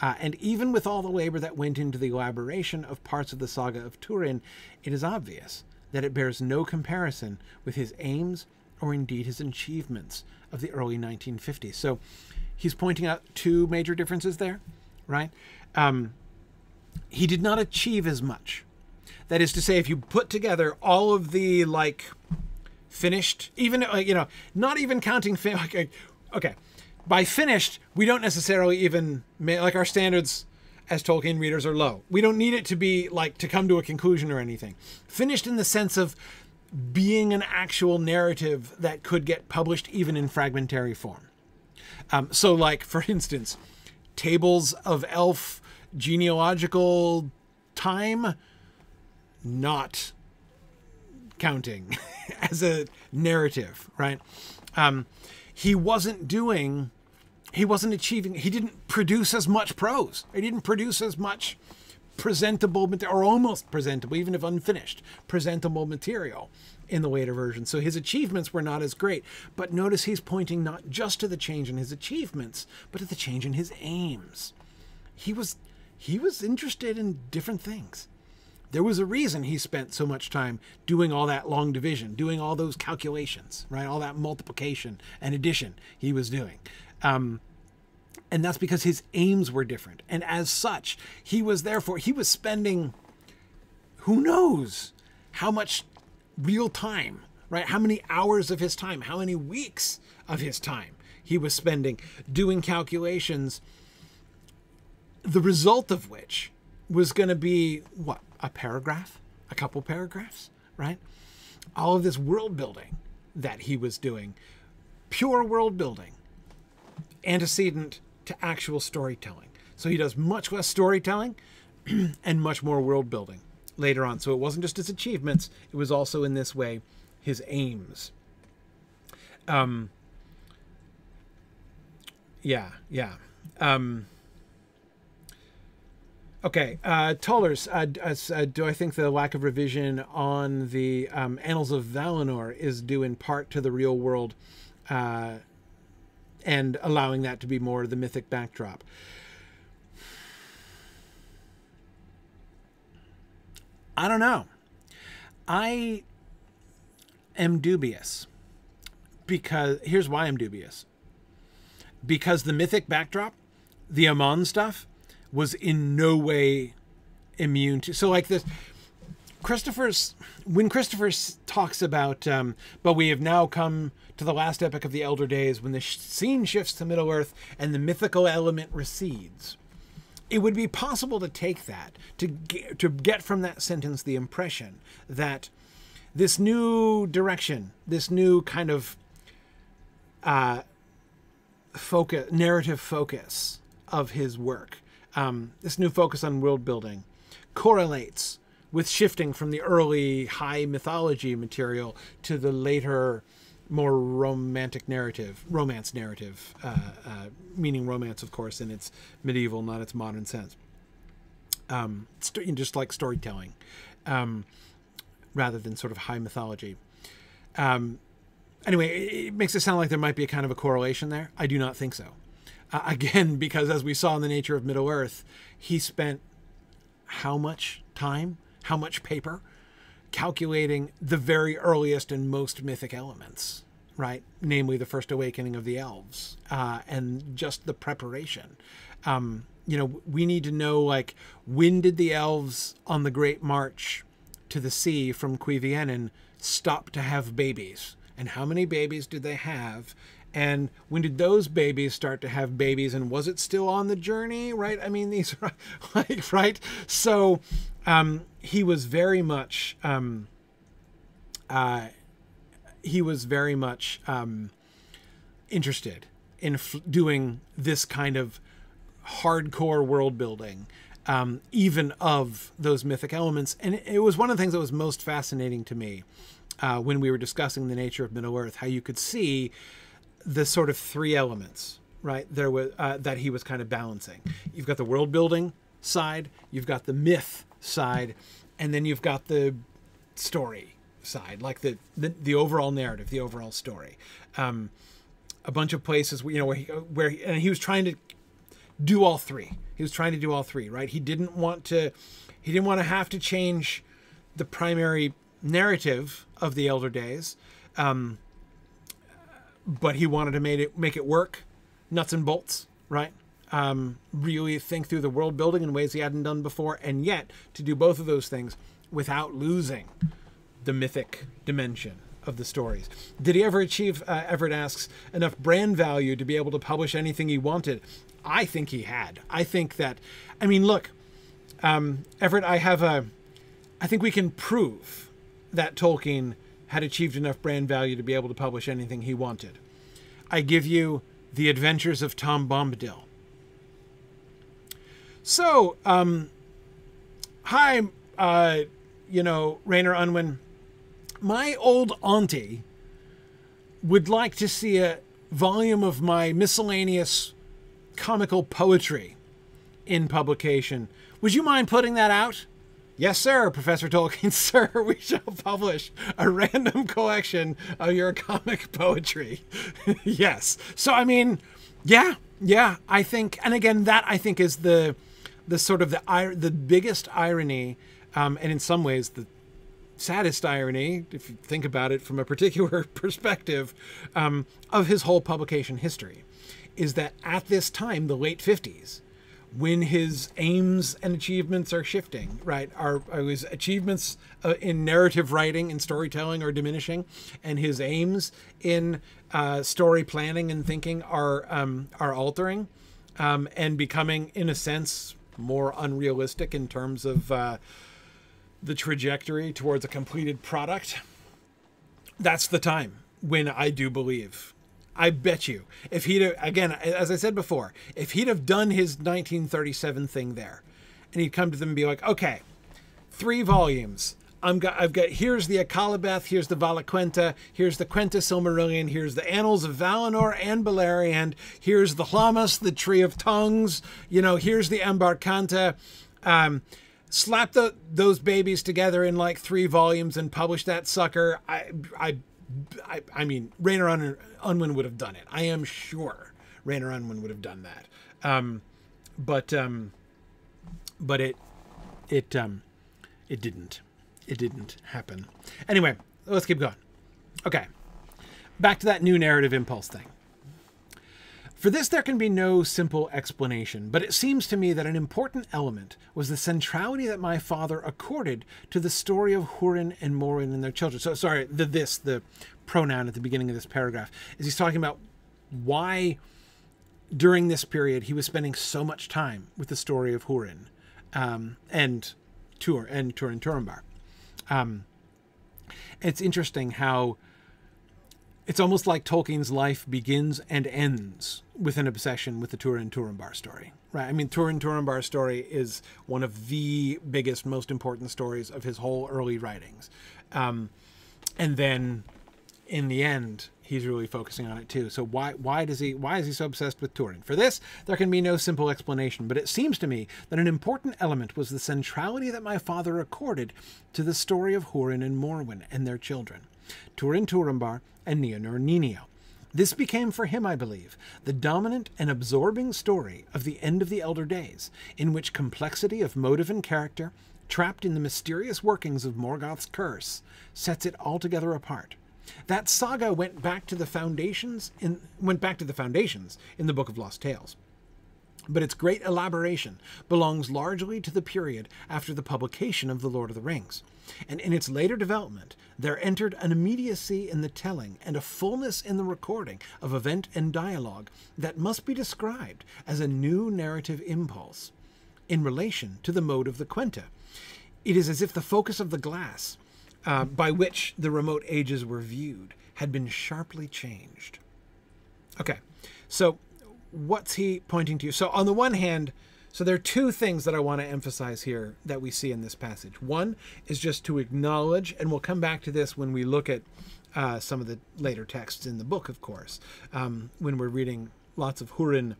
Uh, and even with all the labor that went into the elaboration of parts of the saga of Turin, it is obvious that it bears no comparison with his aims or indeed his achievements of the early 1950s. So he's pointing out two major differences there, right? Um, he did not achieve as much. That is to say, if you put together all of the like finished, even uh, you know, not even counting okay, okay, by finished, we don't necessarily even like our standards as Tolkien readers are low. We don't need it to be like to come to a conclusion or anything. Finished in the sense of being an actual narrative that could get published even in fragmentary form. Um, so, like for instance, tables of elf genealogical time, not counting as a narrative, right? Um, he wasn't doing, he wasn't achieving, he didn't produce as much prose. He didn't produce as much presentable or almost presentable, even if unfinished, presentable material in the later version. So his achievements were not as great. But notice he's pointing not just to the change in his achievements, but to the change in his aims. He was he was interested in different things. There was a reason he spent so much time doing all that long division, doing all those calculations, right? All that multiplication and addition he was doing. Um, and that's because his aims were different. And as such, he was therefore, he was spending who knows how much real time, right? How many hours of his time, how many weeks of his time he was spending doing calculations, the result of which was going to be what? A paragraph? A couple paragraphs, right? All of this world building that he was doing, pure world building, antecedent to actual storytelling. So he does much less storytelling and much more world building later on. So it wasn't just his achievements, it was also in this way his aims. Um, yeah, yeah. Um, okay, uh, Tollers, uh, uh, do I think the lack of revision on the um, Annals of Valinor is due in part to the real world uh, and allowing that to be more the mythic backdrop? I don't know. I am dubious because here's why I'm dubious. Because the mythic backdrop, the Aman stuff, was in no way immune to. So, like this, Christopher's when Christopher talks about, um, but we have now come to the last epic of the Elder Days when the scene shifts to Middle Earth and the mythical element recedes it would be possible to take that to to get from that sentence the impression that this new direction, this new kind of uh, focus, narrative focus of his work, um, this new focus on world building, correlates with shifting from the early high mythology material to the later more romantic narrative, romance narrative, uh, uh, meaning romance, of course, in its medieval, not its modern sense. Um, just like storytelling, um, rather than sort of high mythology. Um, anyway, it, it, makes it sound like there might be a kind of a correlation there. I do not think so. Uh, again, because as we saw in the nature of Middle Earth, he spent how much time, how much paper, calculating the very earliest and most mythic elements, right? Namely, the first awakening of the elves uh, and just the preparation. Um, you know, we need to know like when did the elves on the Great March to the sea from Cuiviénen stop to have babies, and how many babies did they have? And when did those babies start to have babies? And was it still on the journey? Right? I mean, these are like, right? So um, he was very much um, uh, he was very much um, interested in doing this kind of hardcore world building um, even of those mythic elements and it, it, was one of the things that was most fascinating to me uh, when we were discussing the nature of middle earth how you could see the sort of three elements right there was uh, that he was kind of balancing you've got the world building side you've got the myth side, and then you've got the story side, like the the, the overall narrative, the overall story. Um, a bunch of places, you know, where he, where he, and he was trying to do all three. He was trying to do all three, right? He didn't want to, he didn't want to have to change the primary narrative of the Elder Days, um, but he wanted to make it make it work, nuts and bolts, right? um, really think through the world building in ways he hadn't done before, and yet to do both of those things without losing the mythic dimension of the stories. Did he ever achieve, uh, Everett asks, enough brand value to be able to publish anything he wanted? I think he had. I think that, I mean, look, um, Everett, I have a, I think we can prove that Tolkien had achieved enough brand value to be able to publish anything he wanted. I give you The Adventures of Tom Bombadil. So, um, hi, uh, you know, Rayner Unwin. My old auntie would like to see a volume of my miscellaneous comical poetry in publication. Would you mind putting that out? Yes, sir, Professor Tolkien, sir, we shall publish a random collection of your comic poetry. yes. So, I mean, yeah, yeah, I think, and again, that I think is the, the sort of the, the biggest irony, um, and in some ways the saddest irony, if you think about it from a particular perspective, um, of his whole publication history, is that at this time, the late 50s, when his aims and achievements are shifting, right? Are, are his achievements uh, in narrative writing and storytelling are diminishing, and his aims in uh, story planning and thinking are um, are altering, um, and becoming, in a sense, more unrealistic in terms of uh, the trajectory towards a completed product, that's the time when I do believe. I bet you, if he'd have, again, as I said before, if he'd have done his 1937 thing there, and he'd come to them and be like, okay, three volumes. I'm got, I've got here's the Akallabeth, here's the Valaquenta, here's the Quenta Silmarillion, here's the Annals of Valinor and Beleriand, here's the Lhammas, the Tree of Tongues, you know, here's the Ambarkanta. Um, slap the, those babies together in like three volumes and publish that sucker. I, I, I, I mean, Rayner Un- Unwin would have done it. I am sure Rayner Unwin would have done that. Um, but, um, but it, it, um, it didn't. It didn't happen. Anyway, let's keep going. Okay. Back to that new narrative impulse thing. For this, there can be no simple explanation, but it seems to me that an important element was the centrality that my father accorded to the story of Hurin and Morwen and their children. So, sorry, the this, the pronoun at the beginning of this paragraph, is he's talking about why during this period he was spending so much time with the story of Hurin um, and Tur and Turin Turambar. Um, it's interesting how it's almost like Tolkien's life begins and ends with an obsession with the Turin Turambar story, right? I mean, Turin Turambar story is one of the biggest, most important stories of his whole early writings. Um, and then in the end, he's really focusing on it too. So why why does he why is he so obsessed with Turin? For this, there can be no simple explanation, but it seems to me that an important element was the centrality that my father accorded to the story of Hurin and Morwen and their children. Turin Turambar and Nienor Niniel. This became for him, I believe, the dominant and absorbing story of the end of the Elder Days, in which complexity of motive and character, trapped in the mysterious workings of Morgoth's curse, sets it altogether apart. That saga went back to the foundations in went back to the foundations in the Book of Lost Tales. But its great elaboration belongs largely to the period after the publication of The Lord of the Rings and in its later development, there entered an immediacy in the telling and a fullness in the recording of event and dialogue that must be described as a new narrative impulse in relation to the mode of the Quenta. It is as if the focus of the glass uh, by which the remote ages were viewed had been sharply changed. Okay, so what's he pointing to? So, on the one hand, so there are two things that I want to emphasize here that we see in this passage. One is just to acknowledge, and we'll come back to this when we look at uh, some of the later texts in the book, of course, um, when we're reading lots of Hurin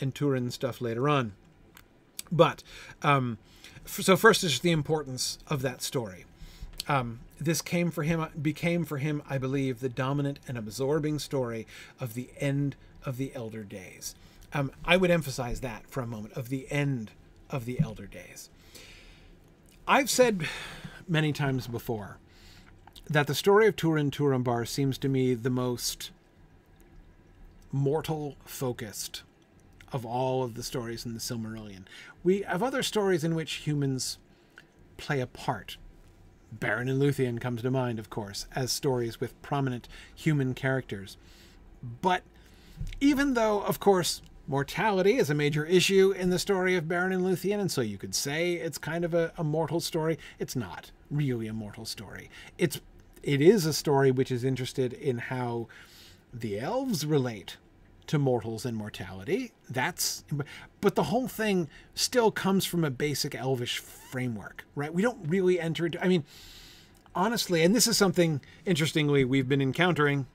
and Turin stuff later on. But um, so first is the importance of that story. Um, this came for him, became for him, I believe, the dominant and absorbing story of the end of the elder days. Um, I would emphasize that for a moment of the end of the elder days. I've said many times before that the story of Turin Turambar seems to me the most mortal focused of all of the stories in the Silmarillion. We have other stories in which humans play a part. Beren and Luthien comes to mind, of course, as stories with prominent human characters. But even though, of course, Mortality is a major issue in the story of Beren and Luthien, and so you could say it's kind of a, a mortal story. It's not really a mortal story. It's it is a story which is interested in how the elves relate to mortals and mortality. That's but the whole thing still comes from a basic elvish framework, right? We don't really enter into I mean honestly, and this is something interestingly we've been encountering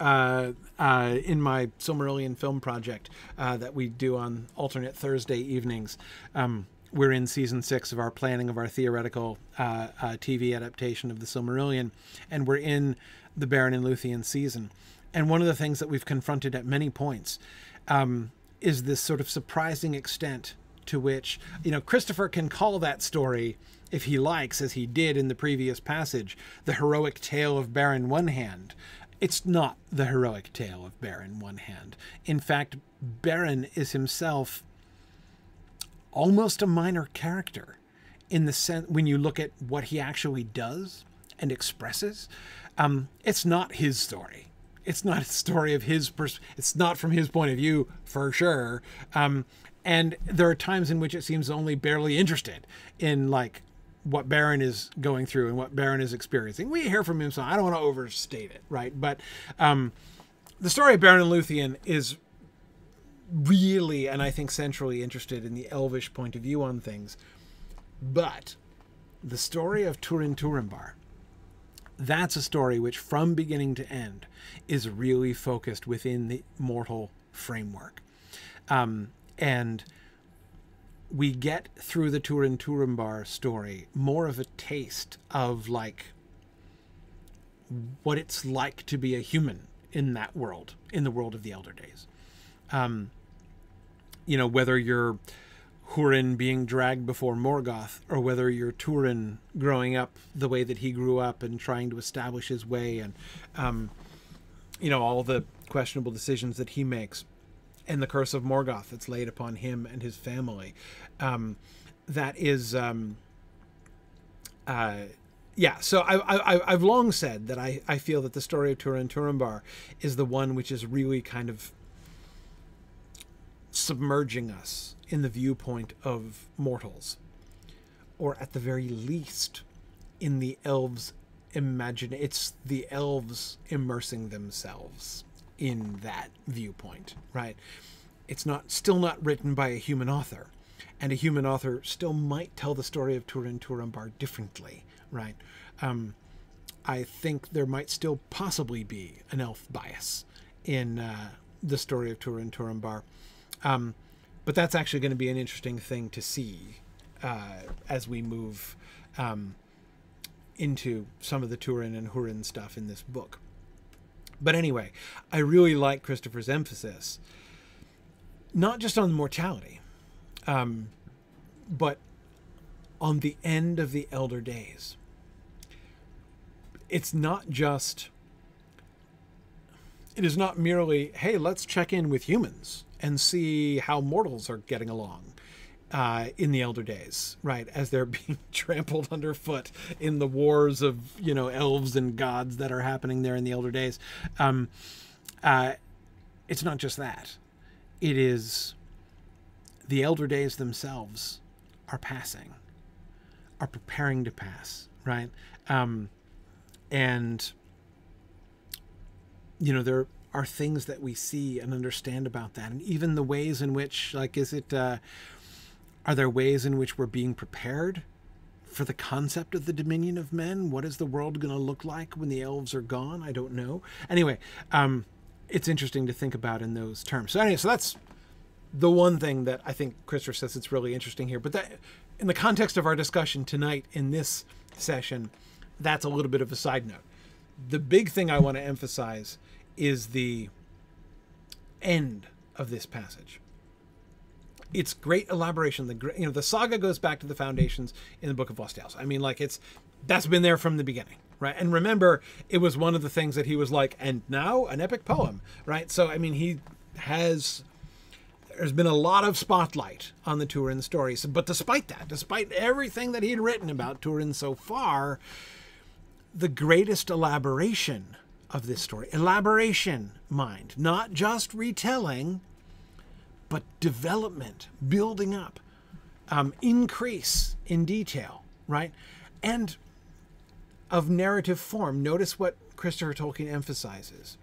uh, uh, in my Silmarillion film project uh, that we do on alternate Thursday evenings. Um, we're in season six of our planning of our theoretical uh, uh, TV adaptation of the Silmarillion, and we're in the Beren and Luthien season. And one of the things that we've confronted at many points um, is this sort of surprising extent to which, you know, Christopher can call that story, if he likes, as he did in the previous passage, the heroic tale of Beren One Hand. It's not the heroic tale of Beren One Hand. In fact, Beren is himself almost a minor character in the sense when you look at what he actually does and expresses. Um, it's not his story. It's not a story of his. Pers- it's not from his point of view for sure. Um, and there are times in which it seems only barely interested in like what Beren is going through and what Beren is experiencing. We hear from him, so I don't want to overstate it, right? But um, the story of Beren and Luthien is really, and I think centrally interested in the elvish point of view on things. But the story of Turin Turambar that's a story which, from beginning to end, is really focused within the mortal framework. Um, and we get through the Turin Turambar story more of a taste of like what it's like to be a human in that world, in the world of the Elder Days. Um, you know, whether you're Hurin being dragged before Morgoth, or whether you're Turin growing up the way that he grew up and trying to establish his way, and um, you know all the questionable decisions that he makes, and the curse of Morgoth that's laid upon him and his family. Um, that is, um, uh, yeah. So I, I, I've long said that I, I feel that the story of Turin Turambar is the one which is really kind of submerging us in the viewpoint of mortals, or at the very least, in the elves' imagine. It's the elves immersing themselves in that viewpoint, right? It's not still not written by a human author, and a human author still might tell the story of Turin Turambar differently, right? Um, I think there might still possibly be an elf bias in uh, the story of Turin Turambar. Um, but that's actually going to be an interesting thing to see uh, as we move um, into some of the Turin and Hurin stuff in this book. But anyway, I really like Christopher's emphasis, not just on mortality, um, but on the end of the elder days. It's not just, it is not merely, hey, let's check in with humans and see how mortals are getting along uh, in the elder days, right? As they're being trampled underfoot in the wars of you know elves and gods that are happening there in the elder days. Um, uh, it's not just that; it is the elder days themselves are passing, are preparing to pass, right? Um, and you know there are things that we see and understand about that and even the ways in which like is it uh, are there ways in which we're being prepared for the concept of the dominion of men? What is the world going to look like when the elves are gone? I don't know. Anyway um, it's interesting to think about in those terms. So anyway so that's the one thing that i think christopher says it's really interesting here. But that in the context of our discussion tonight in this session that's a little bit of a side note. The big thing i want to emphasize is the end of this passage. It's great elaboration. The you know the saga goes back to the foundations in the Book of Lost Tales. I mean, like it's that's been there from the beginning, right? And remember, it was one of the things that he was like, and now an epic poem, right? So I mean, he has there's been a lot of spotlight on the Turin stories. But despite that, despite everything that he had written about Turin so far, the greatest elaboration of this story. Elaboration, mind, not just retelling, but development, building up, um, increase in detail, right? And of narrative form. Notice what Christopher Tolkien emphasizes.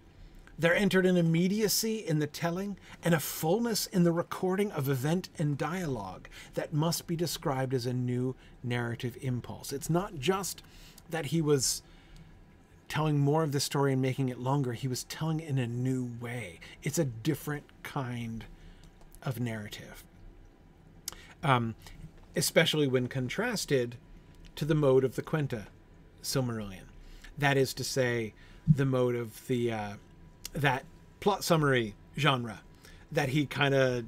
There entered an immediacy in the telling and a fullness in the recording of event and dialogue that must be described as a new narrative impulse. It's not just that he was telling more of the story and making it longer. He was telling it in a new way. It's a different kind of narrative. Um, especially when contrasted to the mode of the Quenta Silmarillion. That is to say, the mode of the uh, that plot summary genre that he kind of,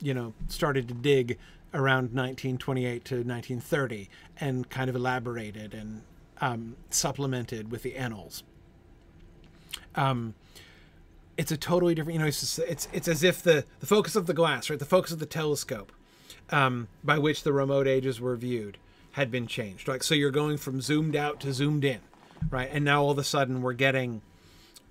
you know, started to dig around 1928 to 1930 and kind of elaborated and um, supplemented with the annals. Um, it's a totally different, you know, it's, it's, it's as if the, the focus of the glass, right, the focus of the telescope um, by which the remote ages were viewed had been changed. Like, so you're going from zoomed out to zoomed in, right? And now all of a sudden we're getting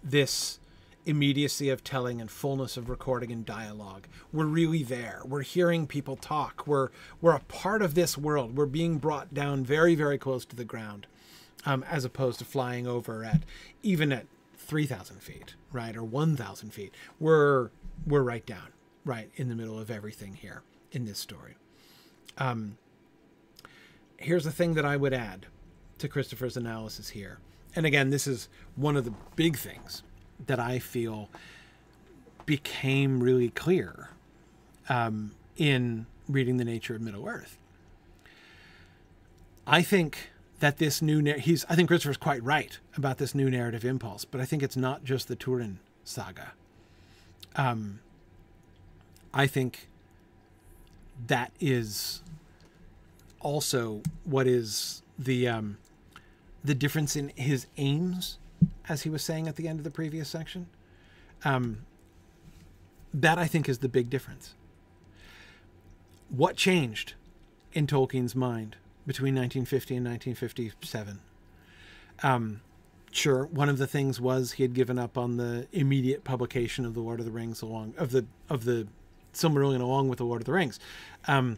this immediacy of telling and fullness of recording and dialogue. We're really there. We're hearing people talk. We're we're a part of this world. We're being brought down very very close to the ground, um, as opposed to flying over at even at three thousand feet, right, or one thousand feet. We're we're right down, right in the middle of everything here in this story. Um, here's the thing that I would add to Christopher's analysis here. And again, this is one of the big things that I feel became really clear um, in reading the nature of Middle Earth. I think that this new he's I think Christopher's quite right about this new narrative impulse, but I think it's not just the Turin saga. Um, I think that is also what is the um, the difference in his aims as he was saying at the end of the previous section. Um, that I think is the big difference. What changed in Tolkien's mind between 1950 and 1957? Um, sure, one of the things was he had given up on the immediate publication of the Lord of the Rings along of the of the Silmarillion along with the Lord of the Rings, um,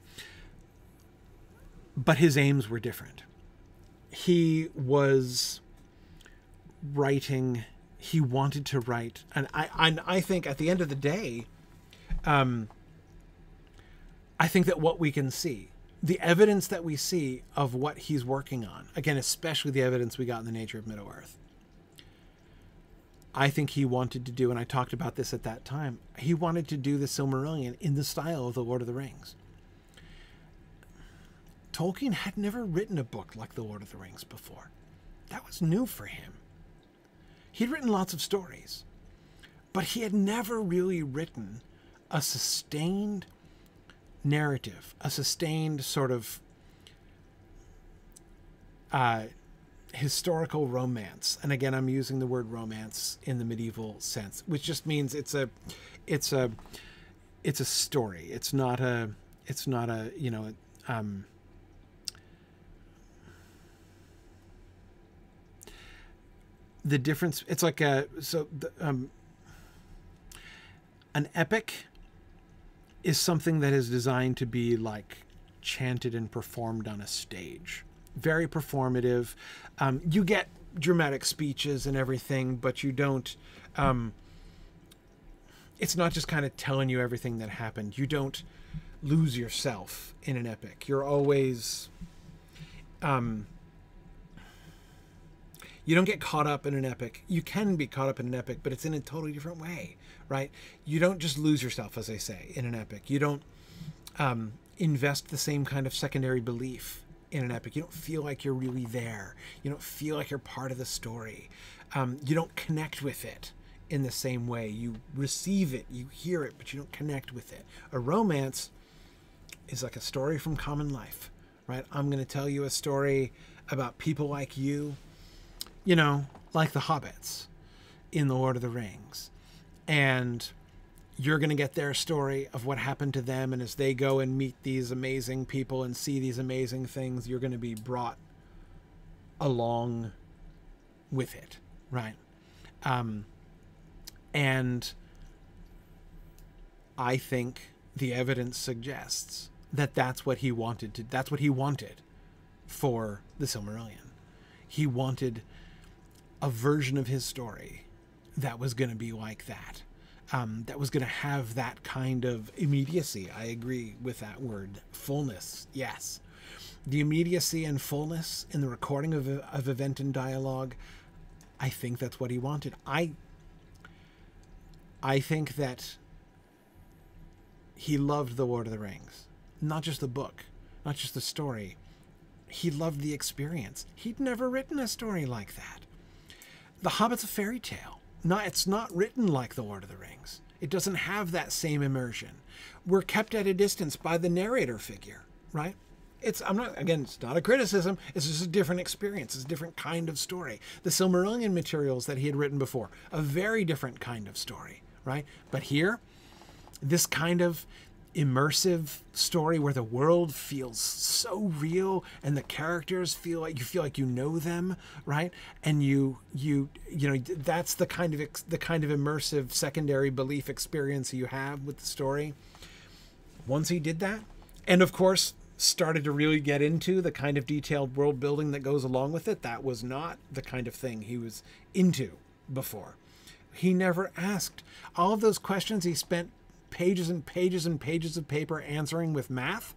but his aims were different. He was writing he wanted to write and i i, I think at the end of the day um i think that what we can see the evidence that we see of what he's working on again especially the evidence we got in the nature of middle earth. I think he wanted to do and i talked about this at that time he wanted to do the silmarillion in the style of the lord of the rings. Tolkien had never written a book like the lord of the rings before. That was new for him. He'd written lots of stories, but he had never really written a sustained narrative, a sustained sort of uh, historical romance. And again, I'm using the word romance in the medieval sense, which just means it's a, it's a, it's a story. It's not a, it's not a, you know, um, the difference it's like a so the, um, an epic is something that is designed to be like chanted and performed on a stage. Very performative. Um, you get dramatic speeches and everything but you don't um, it's not just kind of telling you everything that happened. You don't lose yourself in an epic. You're always um, you don't get caught up in an epic. You can be caught up in an epic, but it's in a totally different way, right? You don't just lose yourself, as I say, in an epic. You don't um, invest the same kind of secondary belief in an epic. You don't feel like you're really there. You don't feel like you're part of the story. Um, you don't connect with it in the same way. You receive it, you hear it, but you don't connect with it. A romance is like a story from common life, right? I'm going to tell you a story about people like you you know, like the hobbits in The Lord of the Rings. And you're going to get their story of what happened to them. And as they go and meet these amazing people and see these amazing things, you're going to be brought along with it, right? Um, and I think the evidence suggests that that's what he wanted to, that's what he wanted for the Silmarillion. He wanted a version of his story that was going to be like that. Um, that was going to have that kind of immediacy. I agree with that word. Fullness, yes. The immediacy and fullness in the recording of, of event and dialogue, I think that's what he wanted. I, I think that he loved The Lord of the Rings. Not just the book, not just the story. He loved the experience. He'd never written a story like that. The Hobbit's a fairy tale. Not, it's not written like The Lord of the Rings. It doesn't have that same immersion. We're kept at a distance by the narrator figure, right? It's I'm not again, it's not a criticism. It's just a different experience. It's a different kind of story. The Silmarillion materials that he had written before, a very different kind of story, right? But here, this kind of immersive story where the world feels so real and the characters feel like you feel like you know them right? And you you you know that's the kind of ex- the kind of immersive secondary belief experience you have with the story. Once he did that and of course started to really get into the kind of detailed world building that goes along with it that was not the kind of thing he was into before. He never asked. All of those questions he spent pages and pages and pages of paper answering with math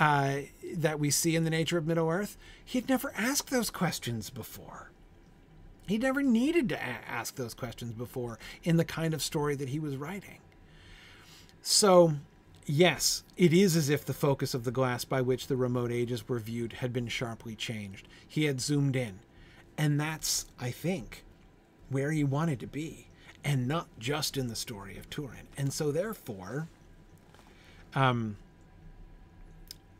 uh, that we see in the nature of Middle Earth, he'd never asked those questions before. He never needed to ask those questions before in the kind of story that he was writing. So, yes, it is as if the focus of the glass by which the remote ages were viewed had been sharply changed. He had zoomed in. And that's, I think, where he wanted to be and not just in the story of Turin. And so, therefore, um,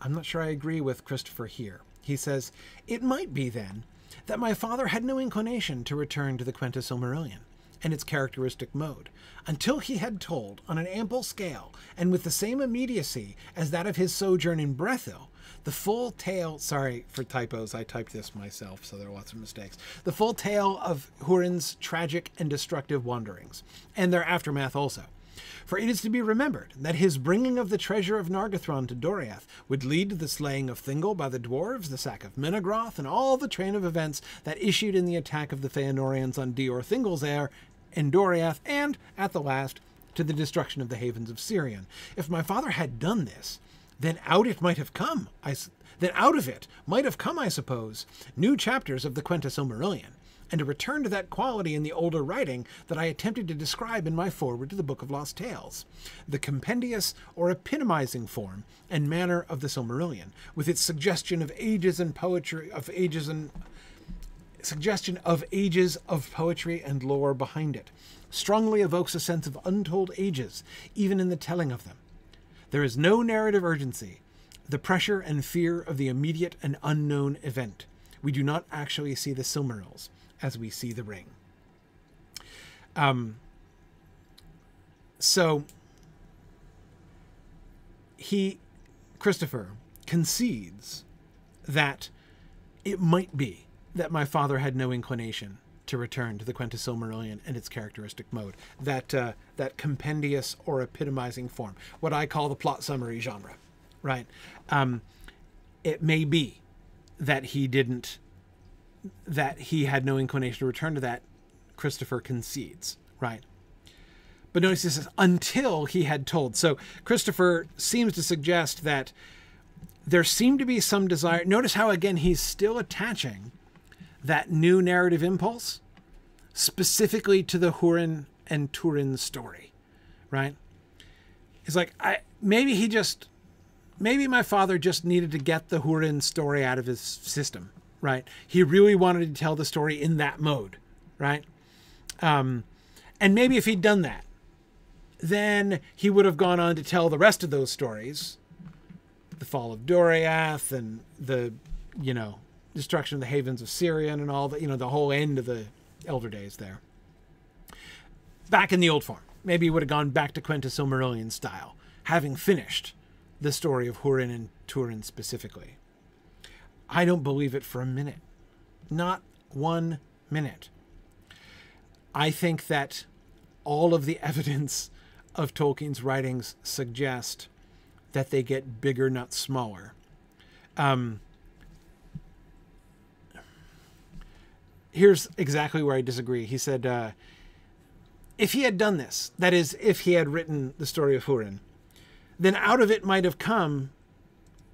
I'm not sure I agree with Christopher here. He says, It might be then that my father had no inclination to return to the Quenta Silmarillion and its characteristic mode, until he had told, on an ample scale, and with the same immediacy as that of his sojourn in Brethil, the full tale, sorry for typos, I typed this myself, so there are lots of mistakes. The full tale of Hurin's tragic and destructive wanderings, and their aftermath also. For it is to be remembered that his bringing of the treasure of Nargothrond to Doriath would lead to the slaying of Thingol by the dwarves, the sack of Menegroth, and all the train of events that issued in the attack of the Feanorians on Dior Thingol's heir in Doriath, and, at the last, to the destruction of the havens of Sirion. If my father had done this, then out it might have come. I, then out of it might have come, I suppose, new chapters of the Quenta Silmarillion, and a return to that quality in the older writing that I attempted to describe in my foreword to the Book of Lost Tales, the compendious or epitomizing form and manner of the Silmarillion, with its suggestion of ages and poetry, of ages and suggestion of ages of poetry and lore behind it, strongly evokes a sense of untold ages, even in the telling of them. There is no narrative urgency, the pressure and fear of the immediate and unknown event. We do not actually see the Silmarils as we see the ring. Um, so he, Christopher, concedes that it might be that my father had no inclination to return to the Quenta Silmarillion and its characteristic mode, that uh, that compendious or epitomizing form, what I call the plot summary genre, right? Um, it may be that he didn't, that he had no inclination to return to that. Christopher concedes, right? But notice this is until he had told. So Christopher seems to suggest that there seemed to be some desire. Notice how again he's still attaching that new narrative impulse specifically to the Hurin and Turin story, right? It's like I maybe he just maybe my father just needed to get the Hurin story out of his system, right? He really wanted to tell the story in that mode, right? Um, and maybe if he'd done that, then he would have gone on to tell the rest of those stories, the fall of Doriath and the, you know, destruction of the havens of Sirion and all the you know the whole end of the Elder Days there. Back in the old form, maybe he would have gone back to Quenta Silmarillion style, having finished the story of Hurin and Turin specifically. I don't believe it for a minute, not one minute. I think that all of the evidence of Tolkien's writings suggest that they get bigger, not smaller. Um, here's exactly where I disagree. He said, uh, if he had done this, that is, if he had written the story of Hurin, then out of it might have come,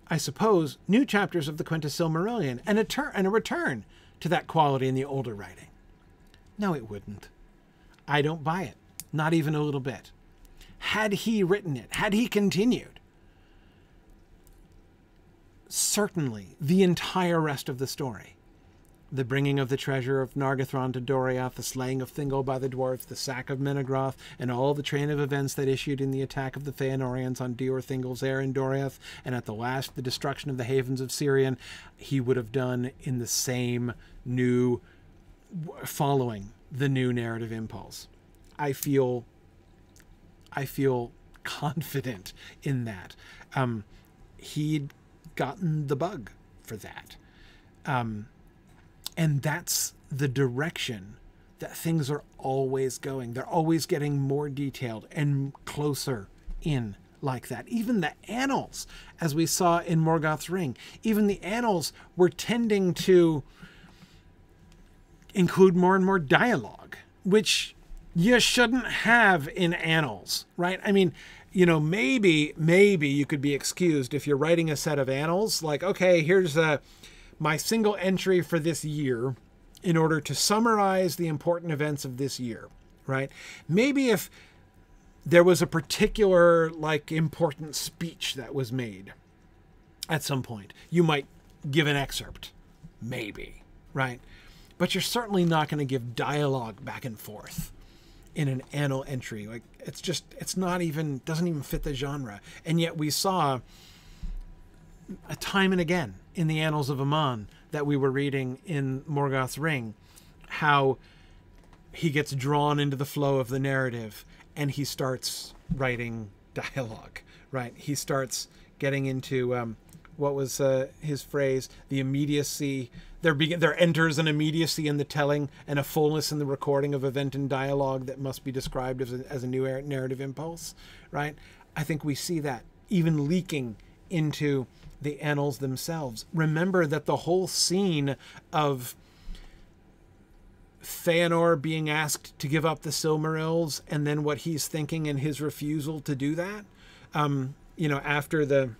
I suppose, new chapters of the Quenta Silmarillion and a, ter- and a return to that quality in the older writing. No, it wouldn't. I don't buy it, not even a little bit. Had he written it, had he continued, certainly the entire rest of the story. The bringing of the treasure of Nargothrond to Doriath, the slaying of Thingol by the dwarves, the sack of Menegroth, and all the train of events that issued in the attack of the Feanorians on Dior Thingol's heir in Doriath, and at the last the destruction of the havens of Sirion, he would have done in the same new, following the new narrative impulse. I feel, I feel confident in that. Um, he'd gotten the bug for that. Um, and that's the direction that things are always going. They're always getting more detailed and closer in like that. Even the annals, as we saw in Morgoth's Ring, even the annals were tending to include more and more dialogue, which you shouldn't have in annals, right? I mean, you know, maybe maybe you could be excused if you're writing a set of annals, like, okay, here's a my single entry for this year in order to summarize the important events of this year, right? Maybe if there was a particular like important speech that was made at some point, you might give an excerpt, maybe, right? But you're certainly not going to give dialogue back and forth in an annual entry. Like it's just it's not even doesn't even fit the genre. And yet we saw time and again in the Annals of Aman that we were reading in Morgoth's Ring, how he gets drawn into the flow of the narrative and he starts writing dialogue, right? He starts getting into um, what was uh, his phrase, the immediacy. There, be- there enters an immediacy in the telling and a fullness in the recording of event and dialogue that must be described as a, as a new narrative impulse, right? I think we see that even leaking into the annals themselves. Remember that the whole scene of Feanor being asked to give up the Silmarils and then what he's thinking and his refusal to do that, um, you know, after the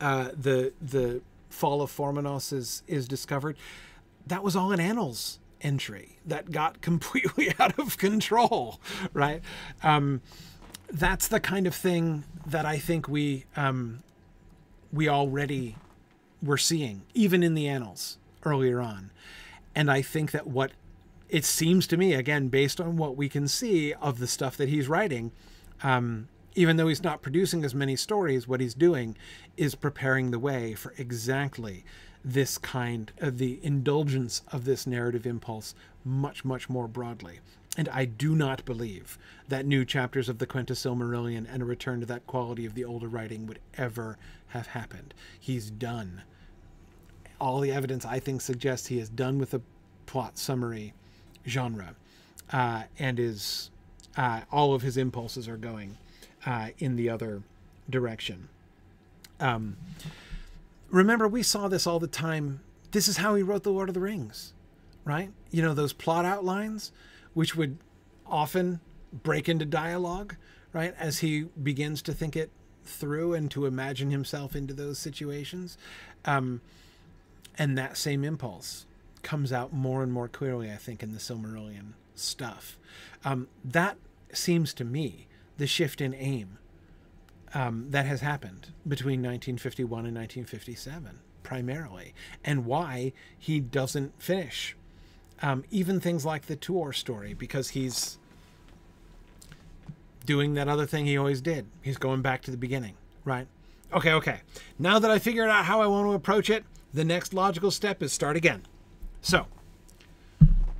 uh, the the fall of Formenos is is discovered, that was all an annals entry that got completely out of control, right? Um, that's the kind of thing that I think we um, we already were seeing, even in the annals earlier on. And I think that what it seems to me, again, based on what we can see of the stuff that he's writing, um, even though he's not producing as many stories, what he's doing is preparing the way for exactly this kind of the indulgence of this narrative impulse much, much more broadly. And I do not believe that new chapters of the Quenta Silmarillion and a return to that quality of the older writing would ever have happened. He's done. All the evidence, I think, suggests he is done with the plot summary genre, uh, and is uh, all of his impulses are going uh, in the other direction. Um, remember, we saw this all the time. This is how he wrote the Lord of the Rings, right? You know those plot outlines, which would often break into dialogue, right, as he begins to think it through and to imagine himself into those situations. Um, and that same impulse comes out more and more clearly, I think, in the Silmarillion stuff. Um, that seems to me the shift in aim um, that has happened between 1951 and 1957, primarily, and why he doesn't finish. Um, even things like the Tuor story, because he's doing that other thing he always did. He's going back to the beginning, right? Okay, okay. Now that I figured out how I want to approach it, the next logical step is start again. So,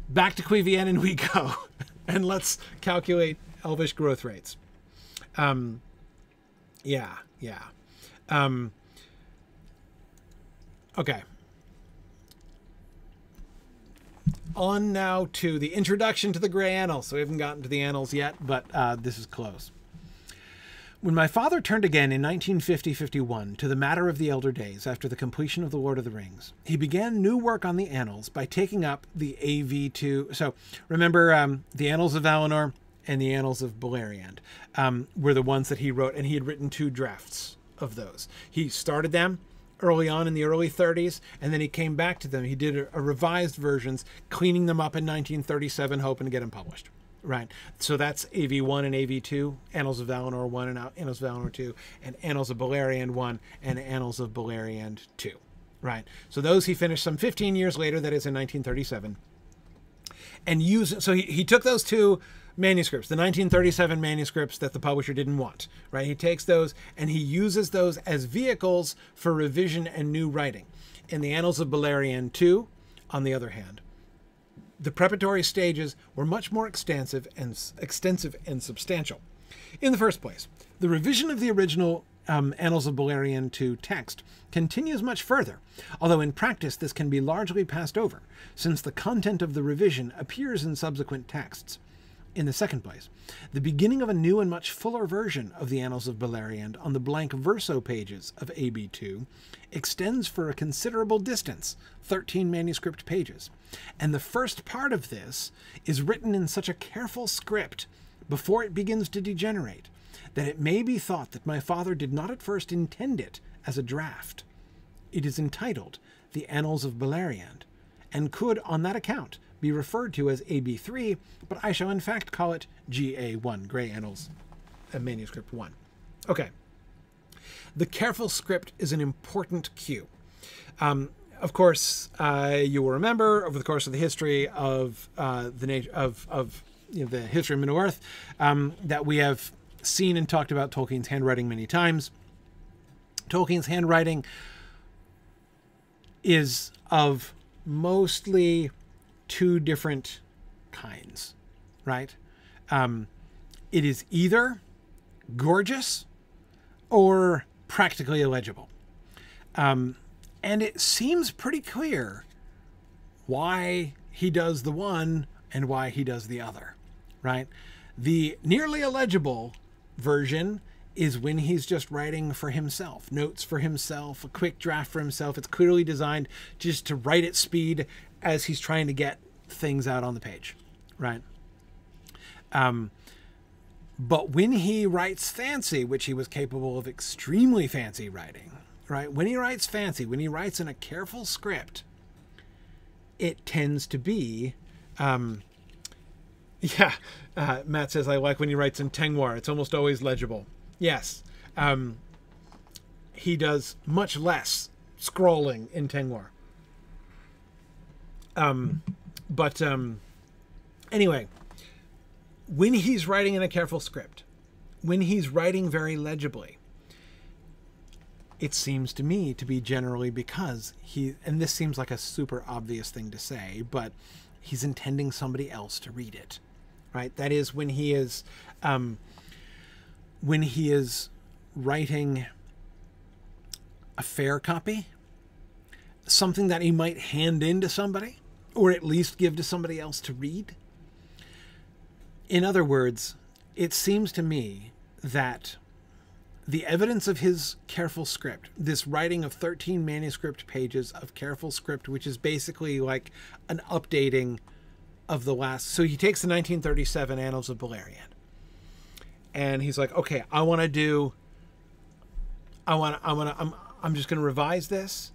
back to Cuiviénen we go, and let's calculate Elvish growth rates. Um, yeah, yeah. Um, okay. on now to the introduction to the Grey Annals. So we haven't gotten to the Annals yet, but uh, this is close. When my father turned again in 1950-51 to the matter of the elder days after the completion of The Lord of the Rings, he began new work on the Annals by taking up the AV2. So remember um, the Annals of Valinor and the Annals of Beleriand um, were the ones that he wrote, and he had written two drafts of those. He started them early on in the early 30s, and then he came back to them. He did a, a revised versions, cleaning them up in 1937, hoping to get them published. Right. So that's AV1 and AV2, Annals of Valinor 1 and Annals of Valinor 2, and Annals of Beleriand 1 and Annals of Beleriand 2. Right. So those he finished some 15 years later, that is in 1937. And use so he, he took those two manuscripts, the 1937 manuscripts that the publisher didn't want, right? He takes those and he uses those as vehicles for revision and new writing. In the Annals of Beleriand 2, on the other hand, the preparatory stages were much more extensive and extensive and substantial. In the first place, the revision of the original um, Annals of Beleriand 2 text continues much further, although in practice this can be largely passed over, since the content of the revision appears in subsequent texts. In the second place, the beginning of a new and much fuller version of the Annals of Beleriand on the blank verso pages of AB2 extends for a considerable distance, 13 manuscript pages, and the first part of this is written in such a careful script before it begins to degenerate that it may be thought that my father did not at first intend it as a draft. It is entitled The Annals of Beleriand, and could, on that account, be referred to as AB3, but I shall in fact call it GA1, Grey Annals, uh, Manuscript 1. Okay. The careful script is an important cue. Um, of course, uh, you will remember over the course of the history of uh, the of, of you know, the history of Middle Earth um, that we have seen and talked about Tolkien's handwriting many times. Tolkien's handwriting is of mostly two different kinds, right? Um, it is either gorgeous or practically illegible. Um, and it seems pretty clear why he does the one and why he does the other, right? The nearly illegible version is when he's just writing for himself, notes for himself, a quick draft for himself. It's clearly designed just to write at speed as he's trying to get things out on the page, right? Um, but when he writes fancy, which he was capable of extremely fancy writing, right? When he writes fancy, when he writes in a careful script, it tends to be, um, yeah. Uh, Matt says I like when he writes in Tengwar. It's almost always legible. Yes. Um, he does much less scrolling in Tengwar. Um, but um, anyway, when he's writing in a careful script, when he's writing very legibly, it seems to me to be generally because he, and this seems like a super obvious thing to say, but he's intending somebody else to read it, right? That is when he is, um, when he is writing a fair copy, something that he might hand in to somebody, or at least give to somebody else to read. In other words, it seems to me that the evidence of his careful script, this writing of 13 manuscript pages of careful script, which is basically like an updating of the last. So he takes the 1937 Annals of Beleriand and he's like, okay, I want to do, I want to, I want to, I'm, I'm just going to revise this,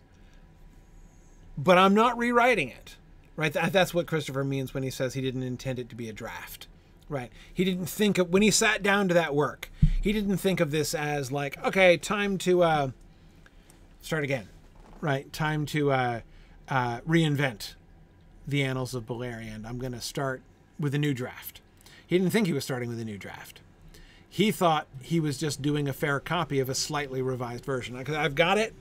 but I'm not rewriting it right? That's what Christopher means when he says he didn't intend it to be a draft, right? He didn't think of when he sat down to that work. He didn't think of this as like, okay, time to uh, start again, right? Time to uh, uh, reinvent the annals of Beleriand. I'm going to start with a new draft. He didn't think he was starting with a new draft. He thought he was just doing a fair copy of a slightly revised version. I've got it,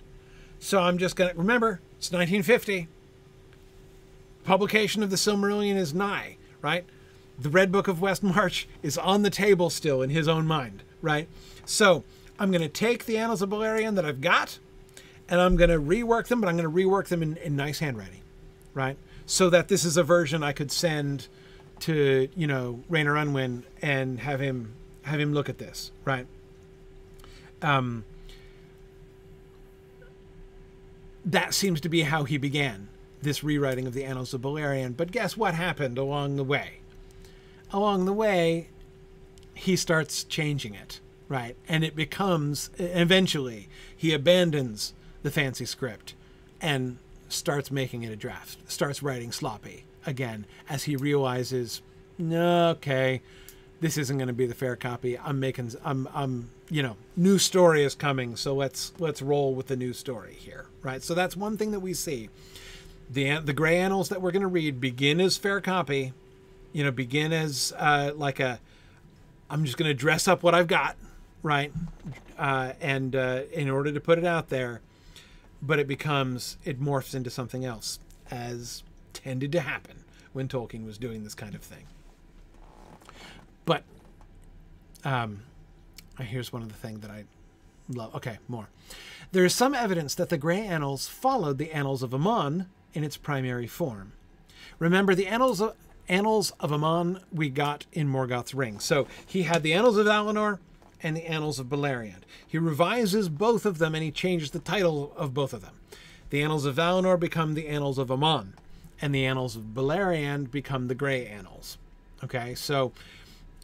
so I'm just going to remember it's 1950 publication of the Silmarillion is nigh, right? The Red Book of Westmarch is on the table still in his own mind, right? So I'm going to take the Annals of Beleriand that I've got, and I'm going to rework them, but I'm going to rework them in, in nice handwriting, right? So that this is a version I could send to you know Rayner Unwin and have him have him look at this, right? Um, that seems to be how he began this rewriting of the Annals of Beleriand. But guess what happened along the way? Along the way, he starts changing it, right? And it becomes, eventually, he abandons the fancy script and starts making it a draft, starts writing sloppy again as he realizes okay, this isn't going to be the fair copy. I'm making, I'm, I'm, you know, new story is coming, so let's let's roll with the new story here, right? So that's one thing that we see. The the gray annals that we're going to read begin as fair copy, you know, begin as uh, like a, I'm just going to dress up what I've got, right? Uh, and uh, in order to put it out there, but it becomes it morphs into something else, as tended to happen when Tolkien was doing this kind of thing. But um, here's one of the things that I love. Okay, more. There is some evidence that the Grey Annals followed the Annals of Aman in its primary form. Remember, the Annals of, Annals of Aman we got in Morgoth's Ring. So he had the Annals of Valinor and the Annals of Beleriand. He revises both of them and he changes the title of both of them. The Annals of Valinor become the Annals of Aman, and the Annals of Beleriand become the Grey Annals. Okay, so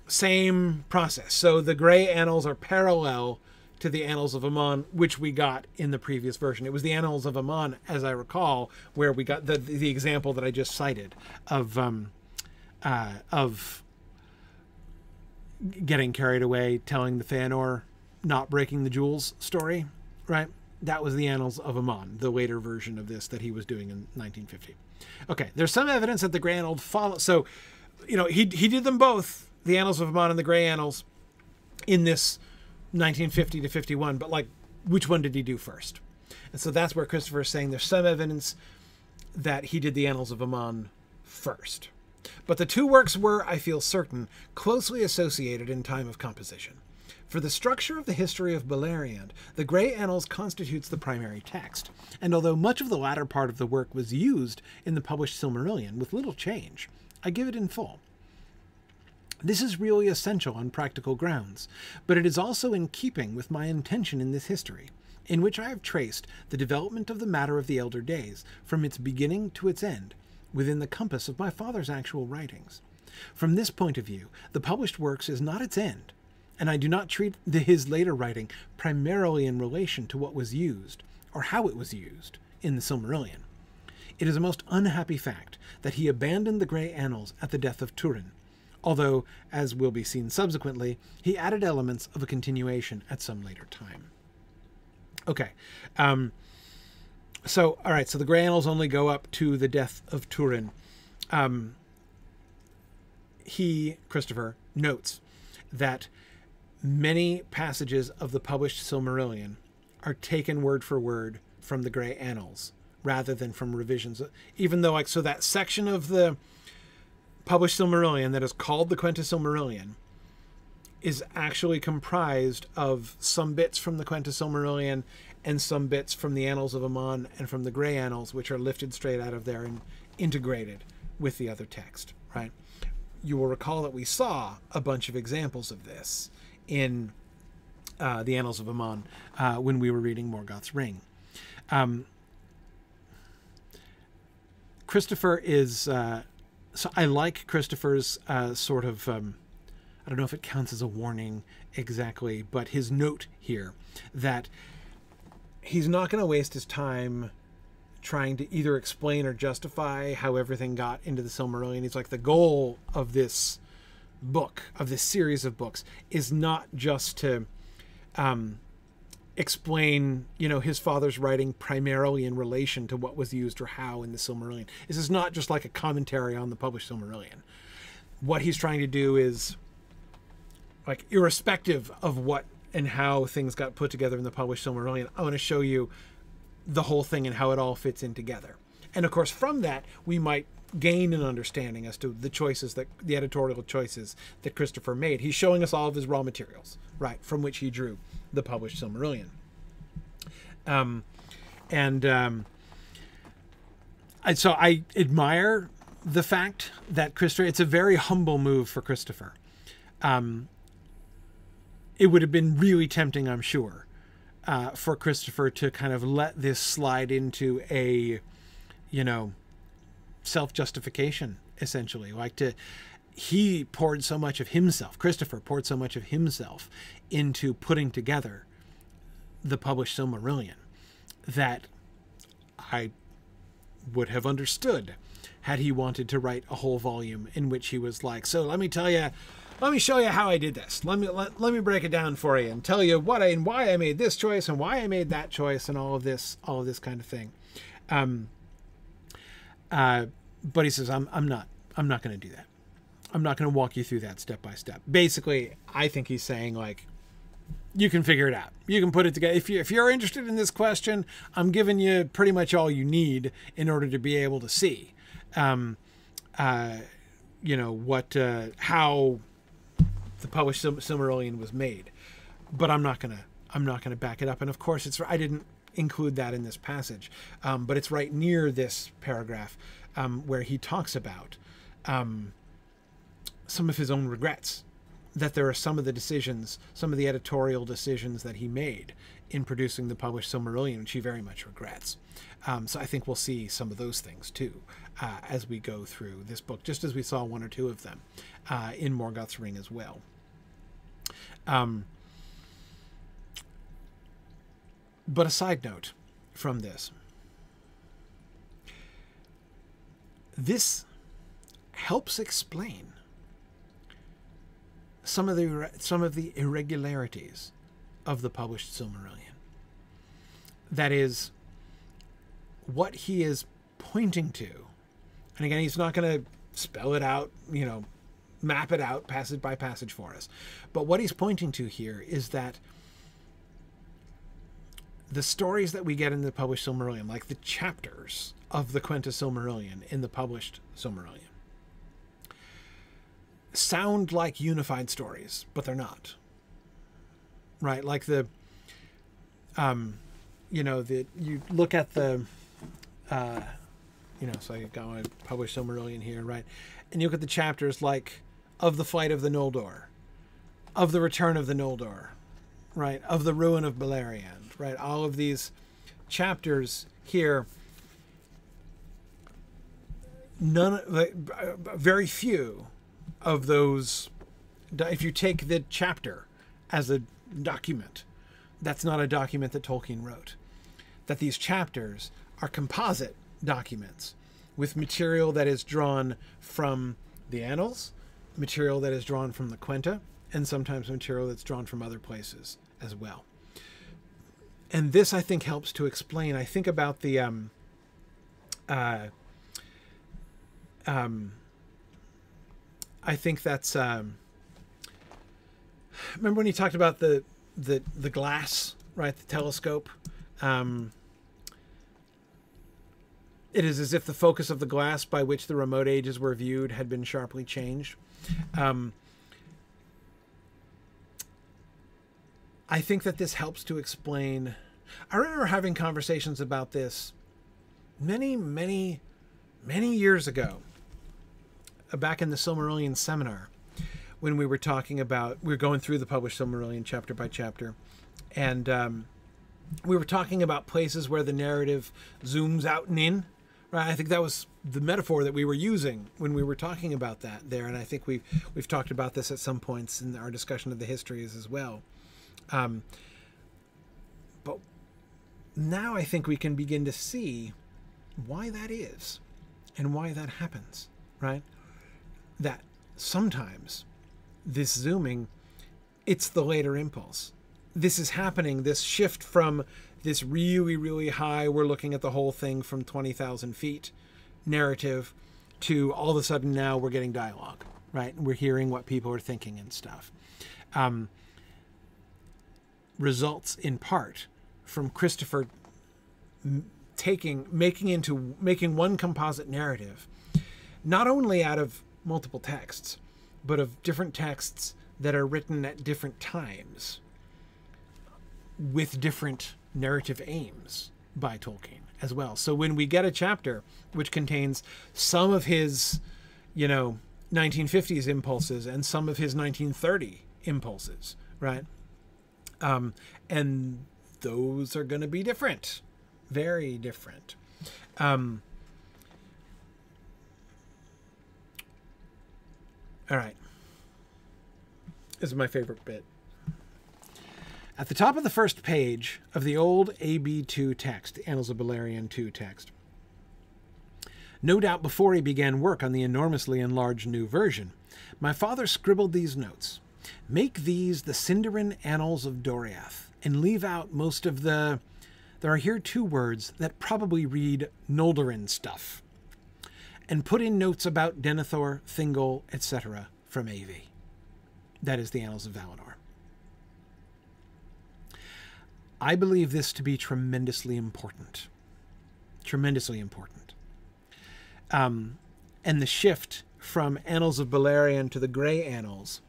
same process. So the Grey Annals are parallel to the Annals of Aman, which we got in the previous version. It was the Annals of Aman, as I recall, where we got the the example that I just cited of um, uh, of getting carried away, telling the Feanor not breaking the jewels story, right? That was the Annals of Aman, the later version of this that he was doing in 1950. Okay, there's some evidence that the Grey Annals follow. So, you know, he he did them both, the Annals of Aman and the Grey Annals, in this 1950 to 51. But like, which one did he do first? And so that's where Christopher is saying there's some evidence that he did the Annals of Aman first. But the two works were, I feel certain, closely associated in time of composition. For the structure of the history of Beleriand, the Grey Annals constitutes the primary text, and although much of the latter part of the work was used in the published Silmarillion with little change, I give it in full. This is really essential on practical grounds, but it is also in keeping with my intention in this history, in which I have traced the development of the matter of the elder days from its beginning to its end, within the compass of my father's actual writings. From this point of view, the published works is not its end, and I do not treat the, his later writing primarily in relation to what was used, or how it was used, in the Silmarillion. It is a most unhappy fact that he abandoned the Grey Annals at the death of Turin, although, as will be seen subsequently, he added elements of a continuation at some later time. Okay, um, so all right, so the Grey Annals only go up to the death of Turin. Um, he, Christopher, notes that many passages of the published Silmarillion are taken word for word from the Grey Annals rather than from revisions. Even though, like, so that section of the published Silmarillion that is called the Quenta Silmarillion is actually comprised of some bits from the Quenta Silmarillion and some bits from the Annals of Aman and from the Grey Annals, which are lifted straight out of there and integrated with the other text, right? You will recall that we saw a bunch of examples of this in uh, the Annals of Aman uh, when we were reading Morgoth's Ring. Um, Christopher is uh, so I like Christopher's uh, sort of um, I don't know if it counts as a warning exactly, but his note here that he's not going to waste his time trying to either explain or justify how everything got into the Silmarillion. He's like the goal of this book, of this series of books, is not just to um, explain, you know, his father's writing primarily in relation to what was used or how in the Silmarillion. This is not just like a commentary on the published Silmarillion. What he's trying to do is, like, irrespective of what and how things got put together in the published Silmarillion, I want to show you the whole thing and how it all fits in together. And of course, from that, we might gain an understanding as to the choices that the editorial choices that Christopher made. He's showing us all of his raw materials, right, from which he drew the published Silmarillion. Um, and um, I, so I admire the fact that Christopher. It's a very humble move for Christopher. Um, it would have been really tempting, I'm sure, uh, for Christopher to kind of let this slide into a, you know, self justification, essentially. Like to, he poured so much of himself, Christopher poured so much of himself into putting together the published Silmarillion that I would have understood had he wanted to write a whole volume in which he was like, so let me tell you, let me show you how I did this. Let me let, let me break it down for you and tell you what I and why I made this choice and why I made that choice and all of this all of this kind of thing. Um, uh, but he says, I'm I'm not I'm not going to do that. I'm not going to walk you through that step by step. Basically, I think he's saying like you can figure it out. You can put it together. If, you, if you're interested in this question, I'm giving you pretty much all you need in order to be able to see, um, uh, you know, what, uh, how the published Silmarillion was made. But I'm not gonna, I'm not gonna back it up. And of course, it's I didn't include that in this passage, um, but it's right near this paragraph um, where he talks about um, some of his own regrets that there are some of the decisions, some of the editorial decisions that he made in producing the published Silmarillion, which he very much regrets. Um, so I think we'll see some of those things too uh, as we go through this book, just as we saw one or two of them uh, in Morgoth's Ring as well. Um, but a side note from this this helps explain some of the some of the irregularities of the published Silmarillion. That is what he is pointing to. And again, he's not going to spell it out, you know, map it out passage by passage for us. But what he's pointing to here is that the stories that we get in the published Silmarillion, like the chapters of the Quenta Silmarillion in the published Silmarillion, sound like unified stories, but they're not. Right? Like the um you know, the you look at the uh you know, so I got my published Silmarillion here, right? And you look at the chapters like of the flight of the Noldor, of the return of the Noldor, right? Of the ruin of Beleriand, right? All of these chapters here none like, very few of those if you take the chapter as a document that's not a document that Tolkien wrote that these chapters are composite documents with material that is drawn from the annals material that is drawn from the Quenta and sometimes material that's drawn from other places as well and this I think helps to explain I think about the um uh um I think that's. Um, remember when you talked about the the the glass, right? The telescope. Um, it is as if the focus of the glass by which the remote ages were viewed had been sharply changed. Um, I think that this helps to explain. I remember having conversations about this many, many, many years ago back in the Silmarillion seminar when we were talking about we were going through the published Silmarillion chapter by chapter, and um, we were talking about places where the narrative zooms out and in. Right, I think that was the metaphor that we were using when we were talking about that there, and I think we've we've talked about this at some points in our discussion of the histories as well. Um, but now I think we can begin to see why that is and why that happens, right? that sometimes this zooming, it's the later impulse. This is happening, this shift from this really, really high, we're looking at the whole thing from 20,000 feet narrative to all of a sudden now we're getting dialogue, right? We're hearing what people are thinking and stuff. Um, results in part from Christopher taking, making into, making one composite narrative, not only out of multiple texts, but of different texts that are written at different times with different narrative aims by Tolkien as well. So when we get a chapter which contains some of his, you know, 1950s impulses and some of his 1930 impulses, right? Um, and those are going to be different, very different. Um, All right. This is my favorite bit. At the top of the first page of the old AB2 text, Annals of Beleriand 2 text, no doubt before he began work on the enormously enlarged new version. My father scribbled these notes. Make these the Sindarin Annals of Doriath, and leave out most of the. There are here two words that probably read Noldorin stuff. And put in notes about Denethor, Thingol, etc. from AV. That is the Annals of Valinor. I believe this to be tremendously important. Tremendously important. Um, and the shift from Annals of Beleriand to the Grey Annals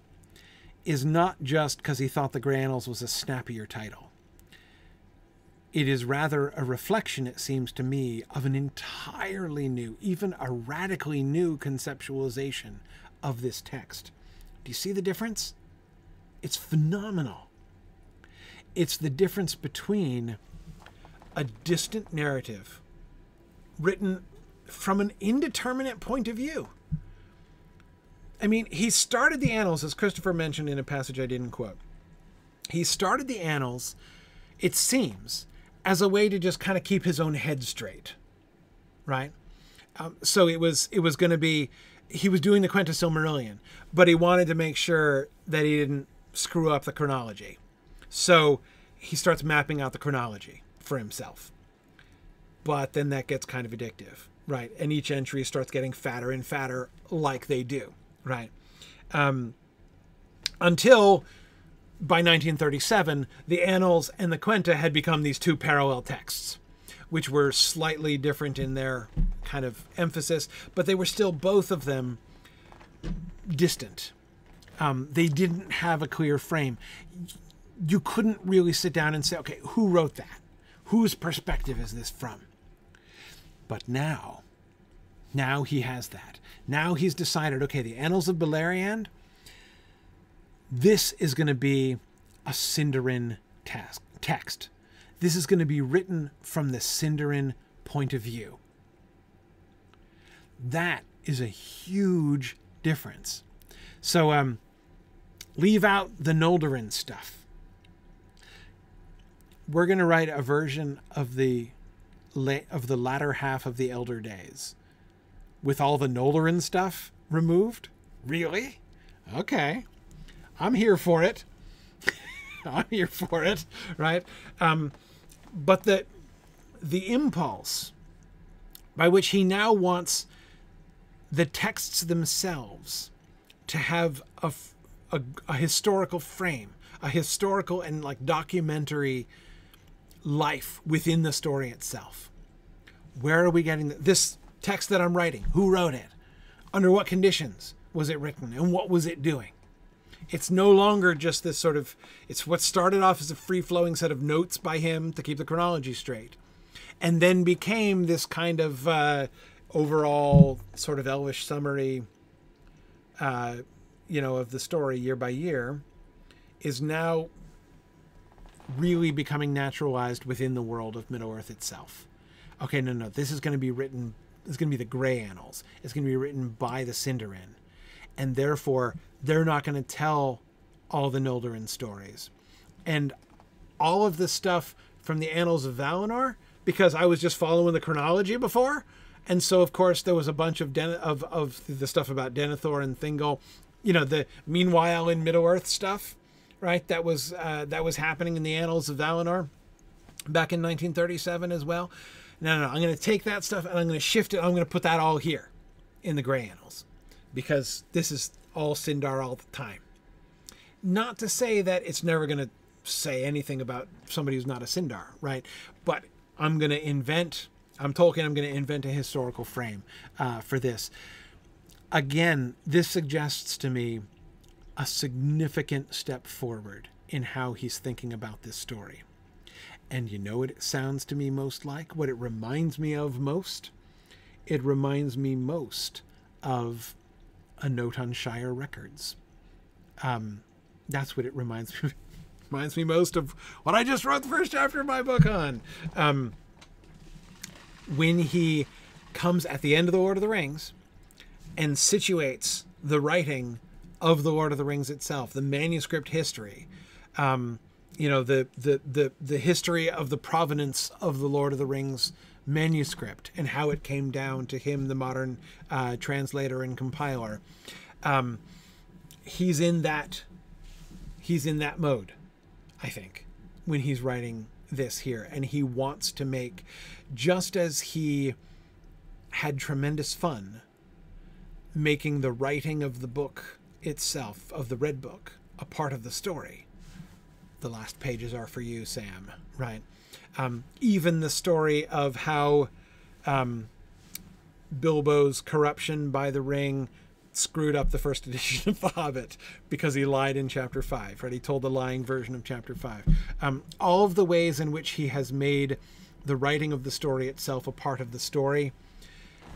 is not just because he thought the Grey Annals was a snappier title. It is rather a reflection, it seems to me, of an entirely new, even a radically new conceptualization of this text. Do you see the difference? It's phenomenal. It's the difference between a distant narrative written from an indeterminate point of view. I mean, he started the annals, as Christopher mentioned in a passage I didn't quote. He started the annals, it seems, as a way to just kind of keep his own head straight, right? Um, so it was it was going to be he was doing the Quenta Silmarillion, but he wanted to make sure that he didn't screw up the chronology. So he starts mapping out the chronology for himself. But then that gets kind of addictive, right? And each entry starts getting fatter and fatter, like they do, right? Um, until by 1937, the Annals and the Quenta had become these two parallel texts, which were slightly different in their kind of emphasis, but they were still both of them distant. Um, they didn't have a clear frame you couldn't really sit down and say, okay, who wrote that? Whose perspective is this from? But now, now he has that. Now he's decided, okay, the Annals of Beleriand, this is going to be a Sindarin task, text. This is going to be written from the Sindarin point of view. That is a huge difference. So um, leave out the Noldorin stuff we're going to write a version of the of the latter half of the Elder Days with all the Noldorin stuff removed. Really? Okay, I'm here for it. I'm here for it, right? Um, but the the impulse by which he now wants the texts themselves to have a, a, a historical frame, a historical and like documentary life within the story itself. Where are we getting this text that I'm writing? Who wrote it? Under what conditions was it written? And what was it doing? It's no longer just this sort of, it's what started off as a free flowing set of notes by him to keep the chronology straight. And then became this kind of uh, overall sort of elvish summary, uh, you know, of the story year by year, is now really becoming naturalized within the world of Middle Earth itself. Okay, no, no, this is going to be written. Is going to be the Grey Annals. It's going to be written by the Sindarin, and therefore they're not going to tell all the Noldorin stories, and all of the stuff from the Annals of Valinor because I was just following the chronology before, and so of course there was a bunch of Den- of of the stuff about Denethor and Thingol, you know, the meanwhile in Middle Earth stuff right? That was uh, that was happening in the annals of Valinor back in 1937 as well. No, no, no. I'm going to take that stuff and I'm going to shift it. I'm going to put that all here in the Grey Annals because this is all Sindar all the time. Not to say that it's never going to say anything about somebody who's not a Sindar, right? But I'm going to invent. I'm Tolkien. I'm going to invent a historical frame uh, for this. Again, this suggests to me a significant step forward in how he's thinking about this story. And you know what it sounds to me most like? What it reminds me of most? It reminds me most of a note on Shire Records. Um, that's what it reminds me reminds me most of what I just wrote the first chapter of my book on. Um, when he comes at the end of the Lord of the Rings and situates the writing of the Lord of the Rings itself, the manuscript history, um, you know, the, the the the history of the provenance of the Lord of the Rings manuscript and how it came down to him, the modern uh, translator and compiler. Um, he's in that he's in that mode, I think, when he's writing this here, and he wants to make just as he had tremendous fun making the writing of the book itself, of the Red Book, a part of the story. The last pages are for you, Sam, right? Um, even the story of how um, Bilbo's corruption by the ring screwed up the first edition of The Hobbit because he lied in chapter 5, right? He told the lying version of chapter 5. Um, all of the ways in which he has made the writing of the story itself a part of the story,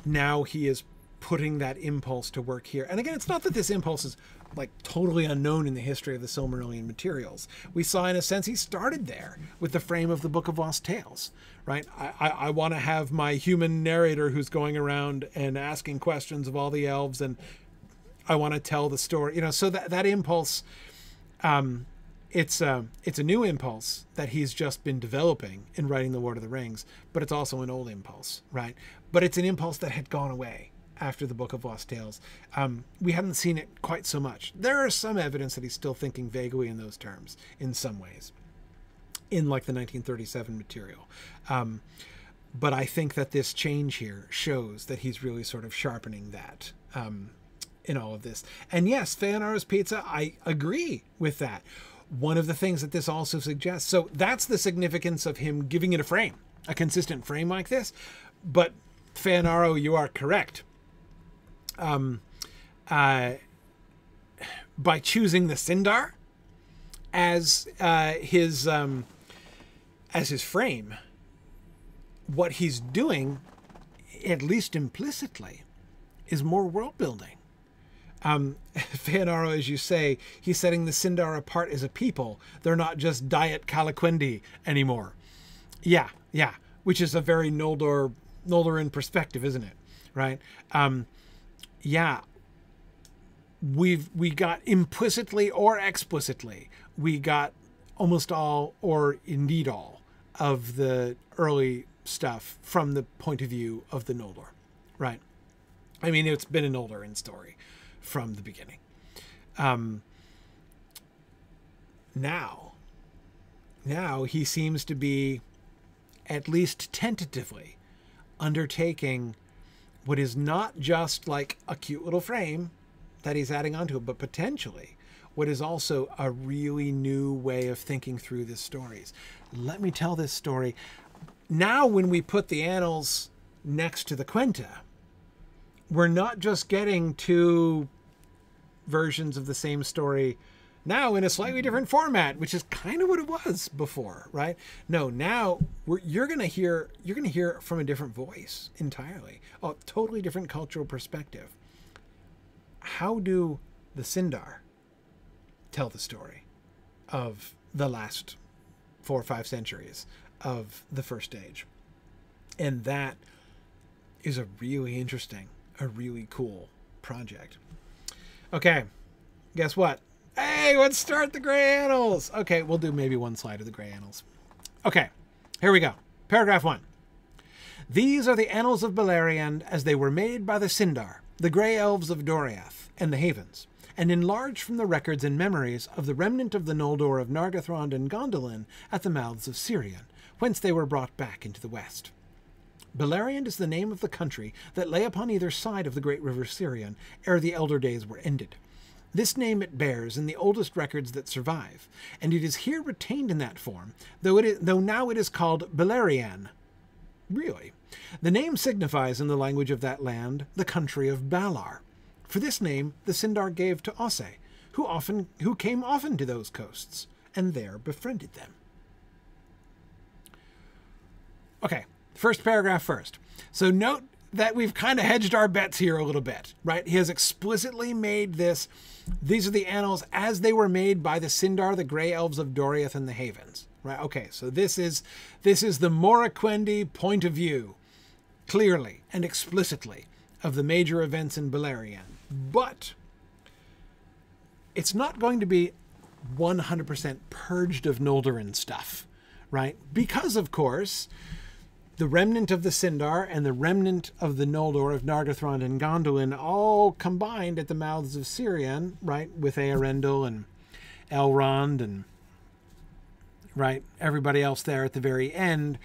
now he is putting that impulse to work here. And again, it's not that this impulse is like totally unknown in the history of the Silmarillion materials. We saw, in a sense, he started there with the frame of the Book of Lost Tales, right? I, I, I want to have my human narrator who's going around and asking questions of all the elves, and I want to tell the story, you know. So that that impulse, um, it's a it's a new impulse that he's just been developing in writing the Lord of the Rings, but it's also an old impulse, right? But it's an impulse that had gone away after the Book of Lost Tales. Um, we hadn't seen it quite so much. There is some evidence that he's still thinking vaguely in those terms in some ways, in like the 1937 material. Um, but I think that this change here shows that he's really sort of sharpening that um, in all of this. And yes, Feonaro's Pizza, I agree with that. One of the things that this also suggests, so that's the significance of him giving it a frame, a consistent frame like this. But Feonaro, you are correct um, uh, by choosing the Sindar as uh, his um, as his frame. What he's doing, at least implicitly, is more world building. Um, Feonaro, as you say, he's setting the Sindar apart as a people. They're not just diet Calaquendi anymore. Yeah, yeah, which is a very Noldor Noldorin perspective, isn't it? Right? Um, yeah, we've we got implicitly or explicitly we got almost all or indeed all of the early stuff from the point of view of the Noldor, right? I mean, it's been an Noldorin story from the beginning. Um, now, now he seems to be, at least tentatively, undertaking what is not just like a cute little frame that he's adding onto it, but potentially what is also a really new way of thinking through the stories. Let me tell this story. Now, when we put the annals next to the Quenta, we're not just getting two versions of the same story now in a slightly different format, which is kind of what it was before, right? No, now you're gonna hear you're gonna hear from a different voice entirely, a totally different cultural perspective. How do the Sindar tell the story of the last four or five centuries of the first age? And that is a really interesting, a really cool project. Okay, guess what? Hey, let's start the Grey Annals. Okay, we'll do maybe one slide of the Grey Annals. Okay, here we go. Paragraph one. These are the annals of Beleriand as they were made by the Sindar, the Grey Elves of Doriath, and the Havens, and enlarged from the records and memories of the remnant of the Noldor of Nargothrond and Gondolin at the mouths of Sirion, whence they were brought back into the west. Beleriand is the name of the country that lay upon either side of the great river Sirion ere the elder days were ended. This name it bears in the oldest records that survive, and it is here retained in that form, though, it is, though now it is called Beleriand. Really? The name signifies in the language of that land the country of Balar. For this name the Sindar gave to Ossë, who often who came often to those coasts, and there befriended them. Okay, first paragraph first. So note that we've kind of hedged our bets here a little bit, right? He has explicitly made this. These are the annals as they were made by the Sindar, the Grey Elves of Doriath, and the Havens, right? Okay, so this is this is the Moriquendi point of view, clearly and explicitly, of the major events in Beleriand. But it's not going to be 100% purged of Noldorin stuff, right? Because of course the remnant of the Sindar and the remnant of the Noldor of Nargothrond and Gondolin all combined at the mouths of Sirion, right, with Eärendil and Elrond and right everybody else there at the very end.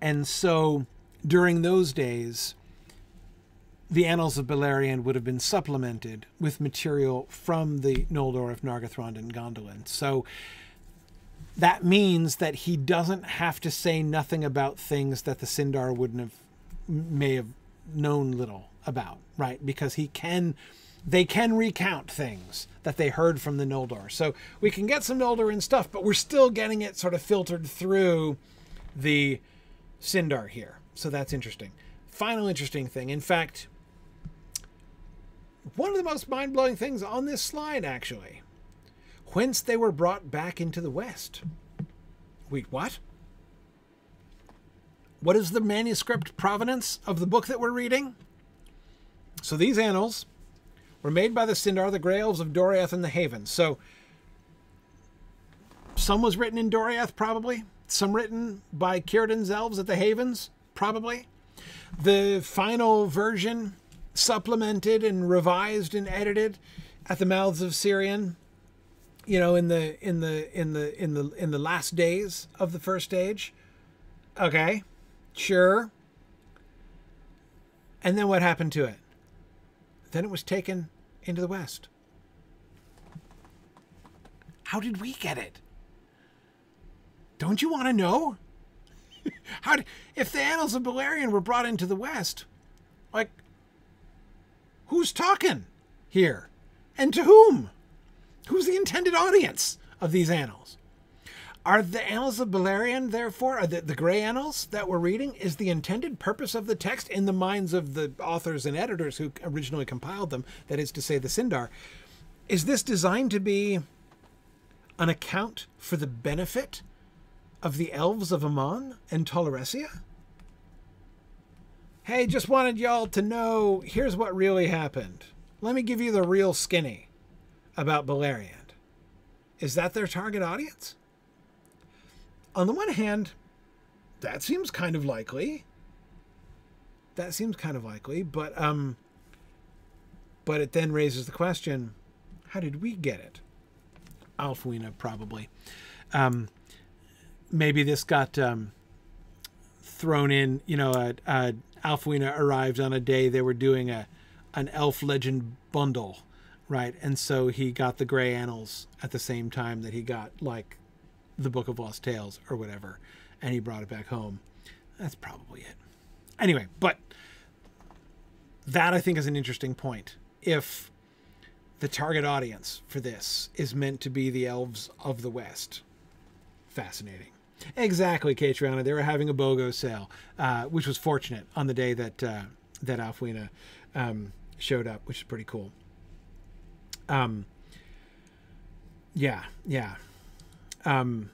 And so during those days, the Annals of Beleriand would have been supplemented with material from the Noldor of Nargothrond and Gondolin. So that means that he doesn't have to say nothing about things that the Sindar wouldn't have may have known little about, right? Because he can they can recount things that they heard from the Noldor. So we can get some Noldorin stuff, but we're still getting it sort of filtered through the Sindar here. So that's interesting. Final interesting thing. In fact, one of the most mind-blowing things on this slide actually whence they were brought back into the West. Wait, what? What is the manuscript provenance of the book that we're reading? So these annals were made by the Sindar, the Elves of Doriath and the Havens. So some was written in Doriath, probably. Some written by Círdan's elves at the Havens, probably. The final version, supplemented and revised and edited at the mouths of Sirion you know in the in the in the in the in the last days of the first stage. Okay sure. And then what happened to it? Then it was taken into the west. How did we get it? Don't you want to know? How did, if the annals of Beleriand were brought into the west like who's talking here? And to whom Who's the intended audience of these annals? Are the annals of Beleriand, therefore, are the, the gray annals that we're reading, is the intended purpose of the text in the minds of the authors and editors who originally compiled them, that is to say, the Sindar? Is this designed to be an account for the benefit of the elves of Aman and Tol Eressëa? Hey, just wanted y'all to know here's what really happened. Let me give you the real skinny about Beleriand. Is that their target audience? On the one hand, that seems kind of likely. That seems kind of likely, but um but it then raises the question, how did we get it? Ælfwine probably. Um maybe this got um thrown in, you know, uh, uh Ælfwine arrived on a day they were doing a an elf legend bundle right? And so he got the Gray Annals at the same time that he got like the Book of Lost Tales or whatever, and he brought it back home. That's probably it. Anyway, but that I think is an interesting point. If the target audience for this is meant to be the elves of the West, fascinating. Exactly, Catriona. They were having a BOGO sale, uh, which was fortunate on the day that uh, that Ælfwine um, showed up, which is pretty cool. Um, yeah, yeah. Um,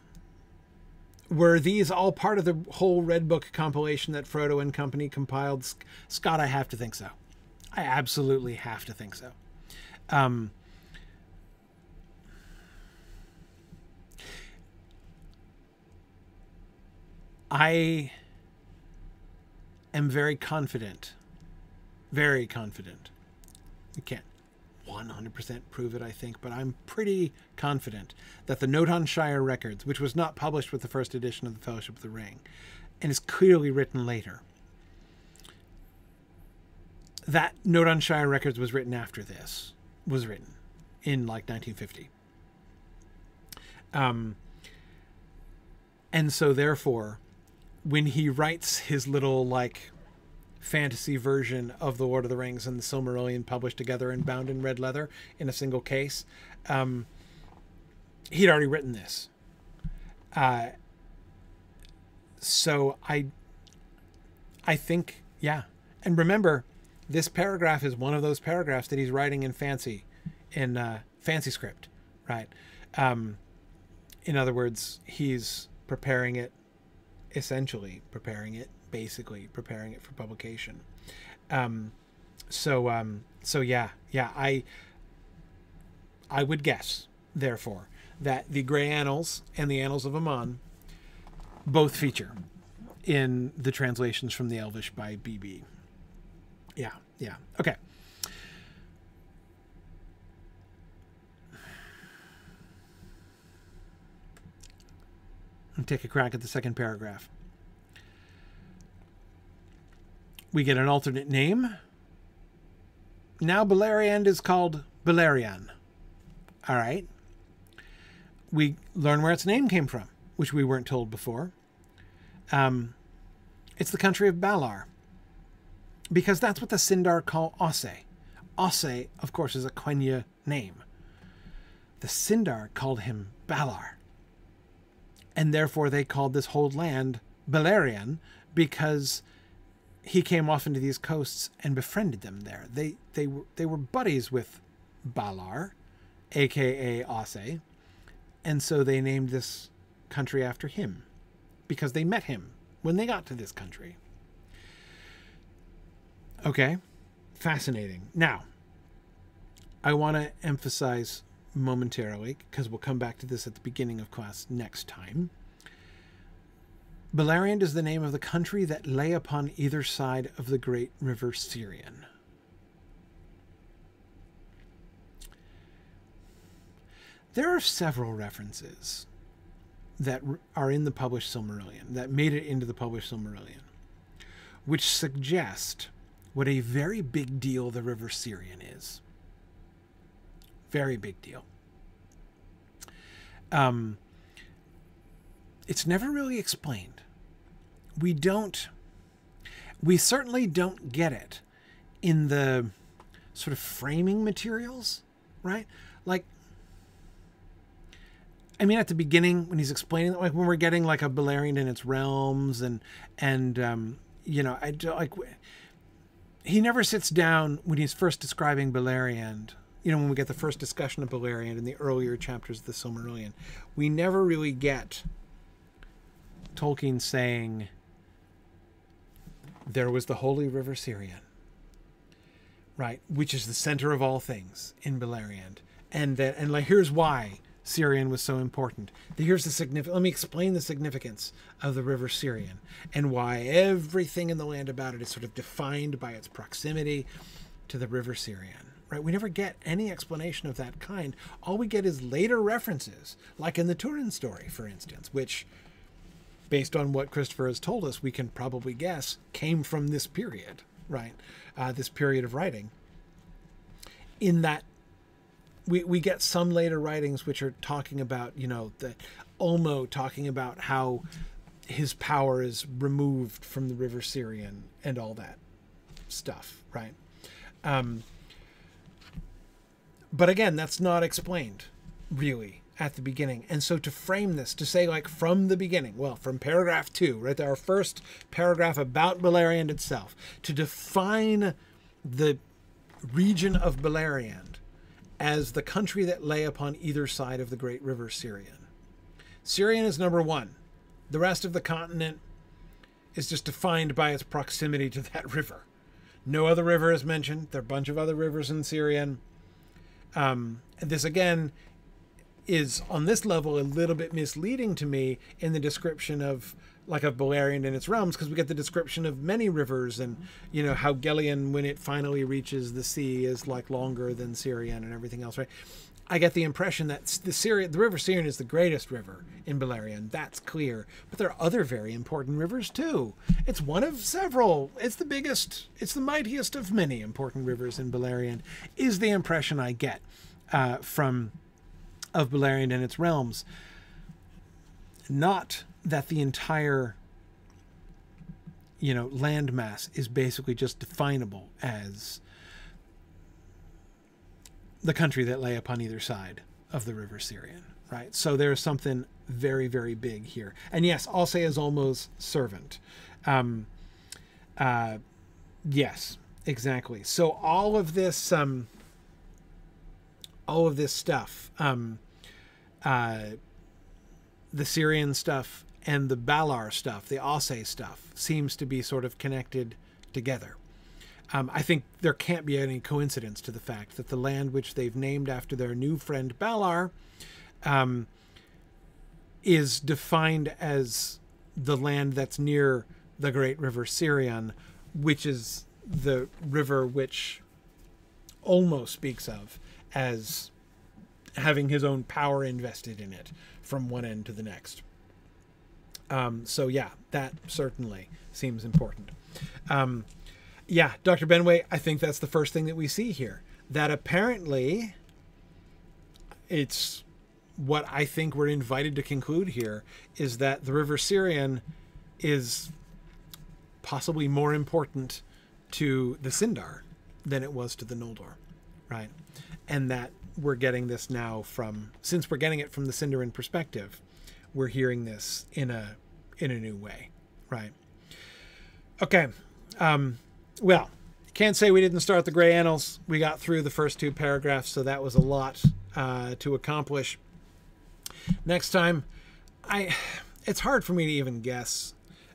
were these all part of the whole Red Book compilation that Frodo and company compiled? Scott, I have to think so. I absolutely have to think so. Um, I am very confident, very confident. You can't 100% prove it, I think, but I'm pretty confident that the Note on Shire records, which was not published with the first edition of the Fellowship of the Ring, and is clearly written later, that Note on Shire records was written after this was written in like 1950. Um, and so therefore, when he writes his little like fantasy version of the Lord of the Rings and the Silmarillion published together and bound in red leather in a single case. Um, he'd already written this. Uh, so I, I think, yeah. And remember, this paragraph is one of those paragraphs that he's writing in fancy, in uh, fancy script, right? Um, in other words, he's preparing it, essentially preparing it basically preparing it for publication. Um, so um, so yeah, yeah, I I would guess, therefore, that the Grey Annals and the Annals of Aman both feature in the translations from the Elvish by BB. Yeah, yeah. Okay. Take a crack at the second paragraph. We get an alternate name. Now Beleriand is called Beleriand. All right. We learn where its name came from, which we weren't told before. Um, it's the country of Balar, because that's what the Sindar call Osse. Osse, of course, is a Quenya name. The Sindar called him Balar, and therefore they called this whole land Beleriand because he came off into these coasts and befriended them there. They they were they were buddies with Balar, aka Osse, and so they named this country after him because they met him when they got to this country. Okay, fascinating. Now, I want to emphasize momentarily, because we'll come back to this at the beginning of class next time. Beleriand is the name of the country that lay upon either side of the great river Sirion. There are several references that are in the published Silmarillion, that made it into the published Silmarillion, which suggest what a very big deal the River Sirion is. Very big deal. Um, it's never really explained. We don't, we certainly don't get it in the sort of framing materials, right? Like, I mean, at the beginning when he's explaining, like when we're getting like a Beleriand and its realms, and and um, you know, I like he never sits down when he's first describing Beleriand. You know, when we get the first discussion of Beleriand in the earlier chapters of the Silmarillion, we never really get Tolkien saying there was the holy river Sirion, right, which is the center of all things in Beleriand, and that and like here's why Sirion was so important. Here's the significance. Let me explain the significance of the river Sirion and why everything in the land about it is sort of defined by its proximity to the river Sirion. Right? We never get any explanation of that kind. All we get is later references, like in the Turin story, for instance, which, based on what Christopher has told us, we can probably guess came from this period, right? Uh, this period of writing. In that we, we get some later writings which are talking about, you know, the Ulmo talking about how his power is removed from the river Sirion and all that stuff, right? Um, but again, that's not explained really at the beginning. And so to frame this, to say like from the beginning, well, from paragraph two, right, our first paragraph about Beleriand itself, to define the region of Beleriand as the country that lay upon either side of the great river Sirion. Sirion is number one. The rest of the continent is just defined by its proximity to that river. No other river is mentioned. There are a bunch of other rivers in Sirion. Um, and this again is on this level a little bit misleading to me in the description of like of Beleriand and its realms because we get the description of many rivers and you know how Gelion when it finally reaches the sea is like longer than Sirion and everything else right I get the impression that the Syria, the river Sirion is the greatest river in Beleriand. That's clear. But there are other very important rivers too. It's one of several. It's the biggest. It's the mightiest of many important rivers in Beleriand. Is the impression I get uh, from of Beleriand and its realms. Not that the entire you know landmass is basically just definable as the country that lay upon either side of the river Sirion, right? So there's something very, very big here. And yes, I'll say as almost servant. Um, uh, yes, exactly. So all of this, um, all of this stuff, um, uh, the Sirion stuff and the Balar stuff, the Osse stuff, seems to be sort of connected together. Um, I think there can't be any coincidence to the fact that the land which they've named after their new friend Balar um, is defined as the land that's near the great river Sirion, which is the river which Ulmo speaks of as having his own power invested in it from one end to the next. Um, so yeah, that certainly seems important. Um, yeah, Dr. Benway, I think that's the first thing that we see here. That apparently it's what I think we're invited to conclude here is that the River Sirion is possibly more important to the Sindar than it was to the Noldor, right? And that we're getting this now from since we're getting it from the Sindarin perspective, we're hearing this in a in a new way, right? Okay, um, well, can't say we didn't start the Gray Annals. We got through the first two paragraphs, so that was a lot uh, to accomplish. Next time, I it's hard for me to even guess.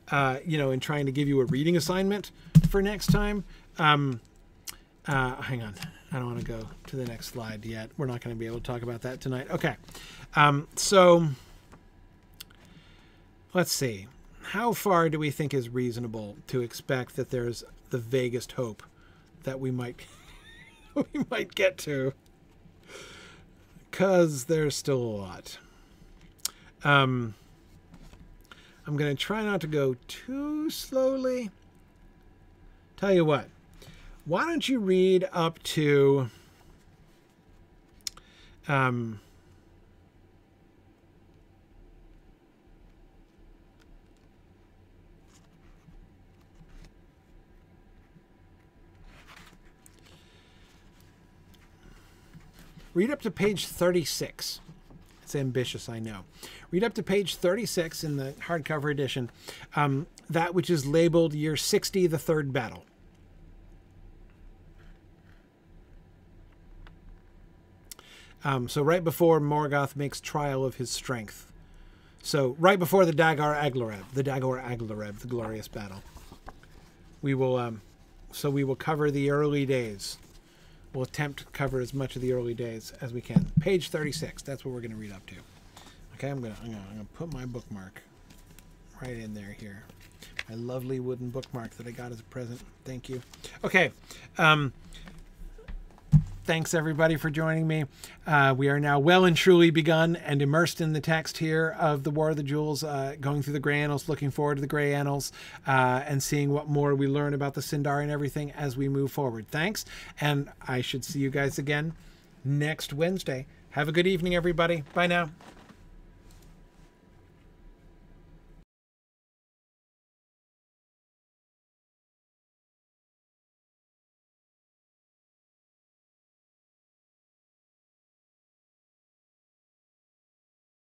Uh, you know, in trying to give you a reading assignment for next time. Um, uh, hang on. I don't want to go to the next slide yet. We're not going to be able to talk about that tonight. Okay. Um, so let's see. How far do we think is reasonable to expect that there's the vaguest hope that we might we might get to? Because there's still a lot. Um, I'm going to try not to go too slowly. Tell you what, why don't you read up to um, read up to page 36. It's ambitious, I know. Read up to page 36 in the hardcover edition, um, that which is labeled Year 60, the Third Battle. Um, so right before Morgoth makes trial of his strength. So right before the Dagor Aglareb, the Dagor Aglareb, the glorious battle. We will, um, so we will cover the early days. We'll attempt to cover as much of the early days as we can. Page 36, that's what we're going to read up to. Okay, I'm I'm gonna, I'm gonna put my bookmark right in there here. My lovely wooden bookmark that I got as a present. Thank you. Okay. Um, thanks everybody for joining me. Uh, we are now well and truly begun and immersed in the text here of the War of the Jewels, uh, going through the Grey Annals, looking forward to the Grey Annals, uh, and seeing what more we learn about the Sindar and everything as we move forward. Thanks, and I should see you guys again next Wednesday. Have a good evening, everybody. Bye now.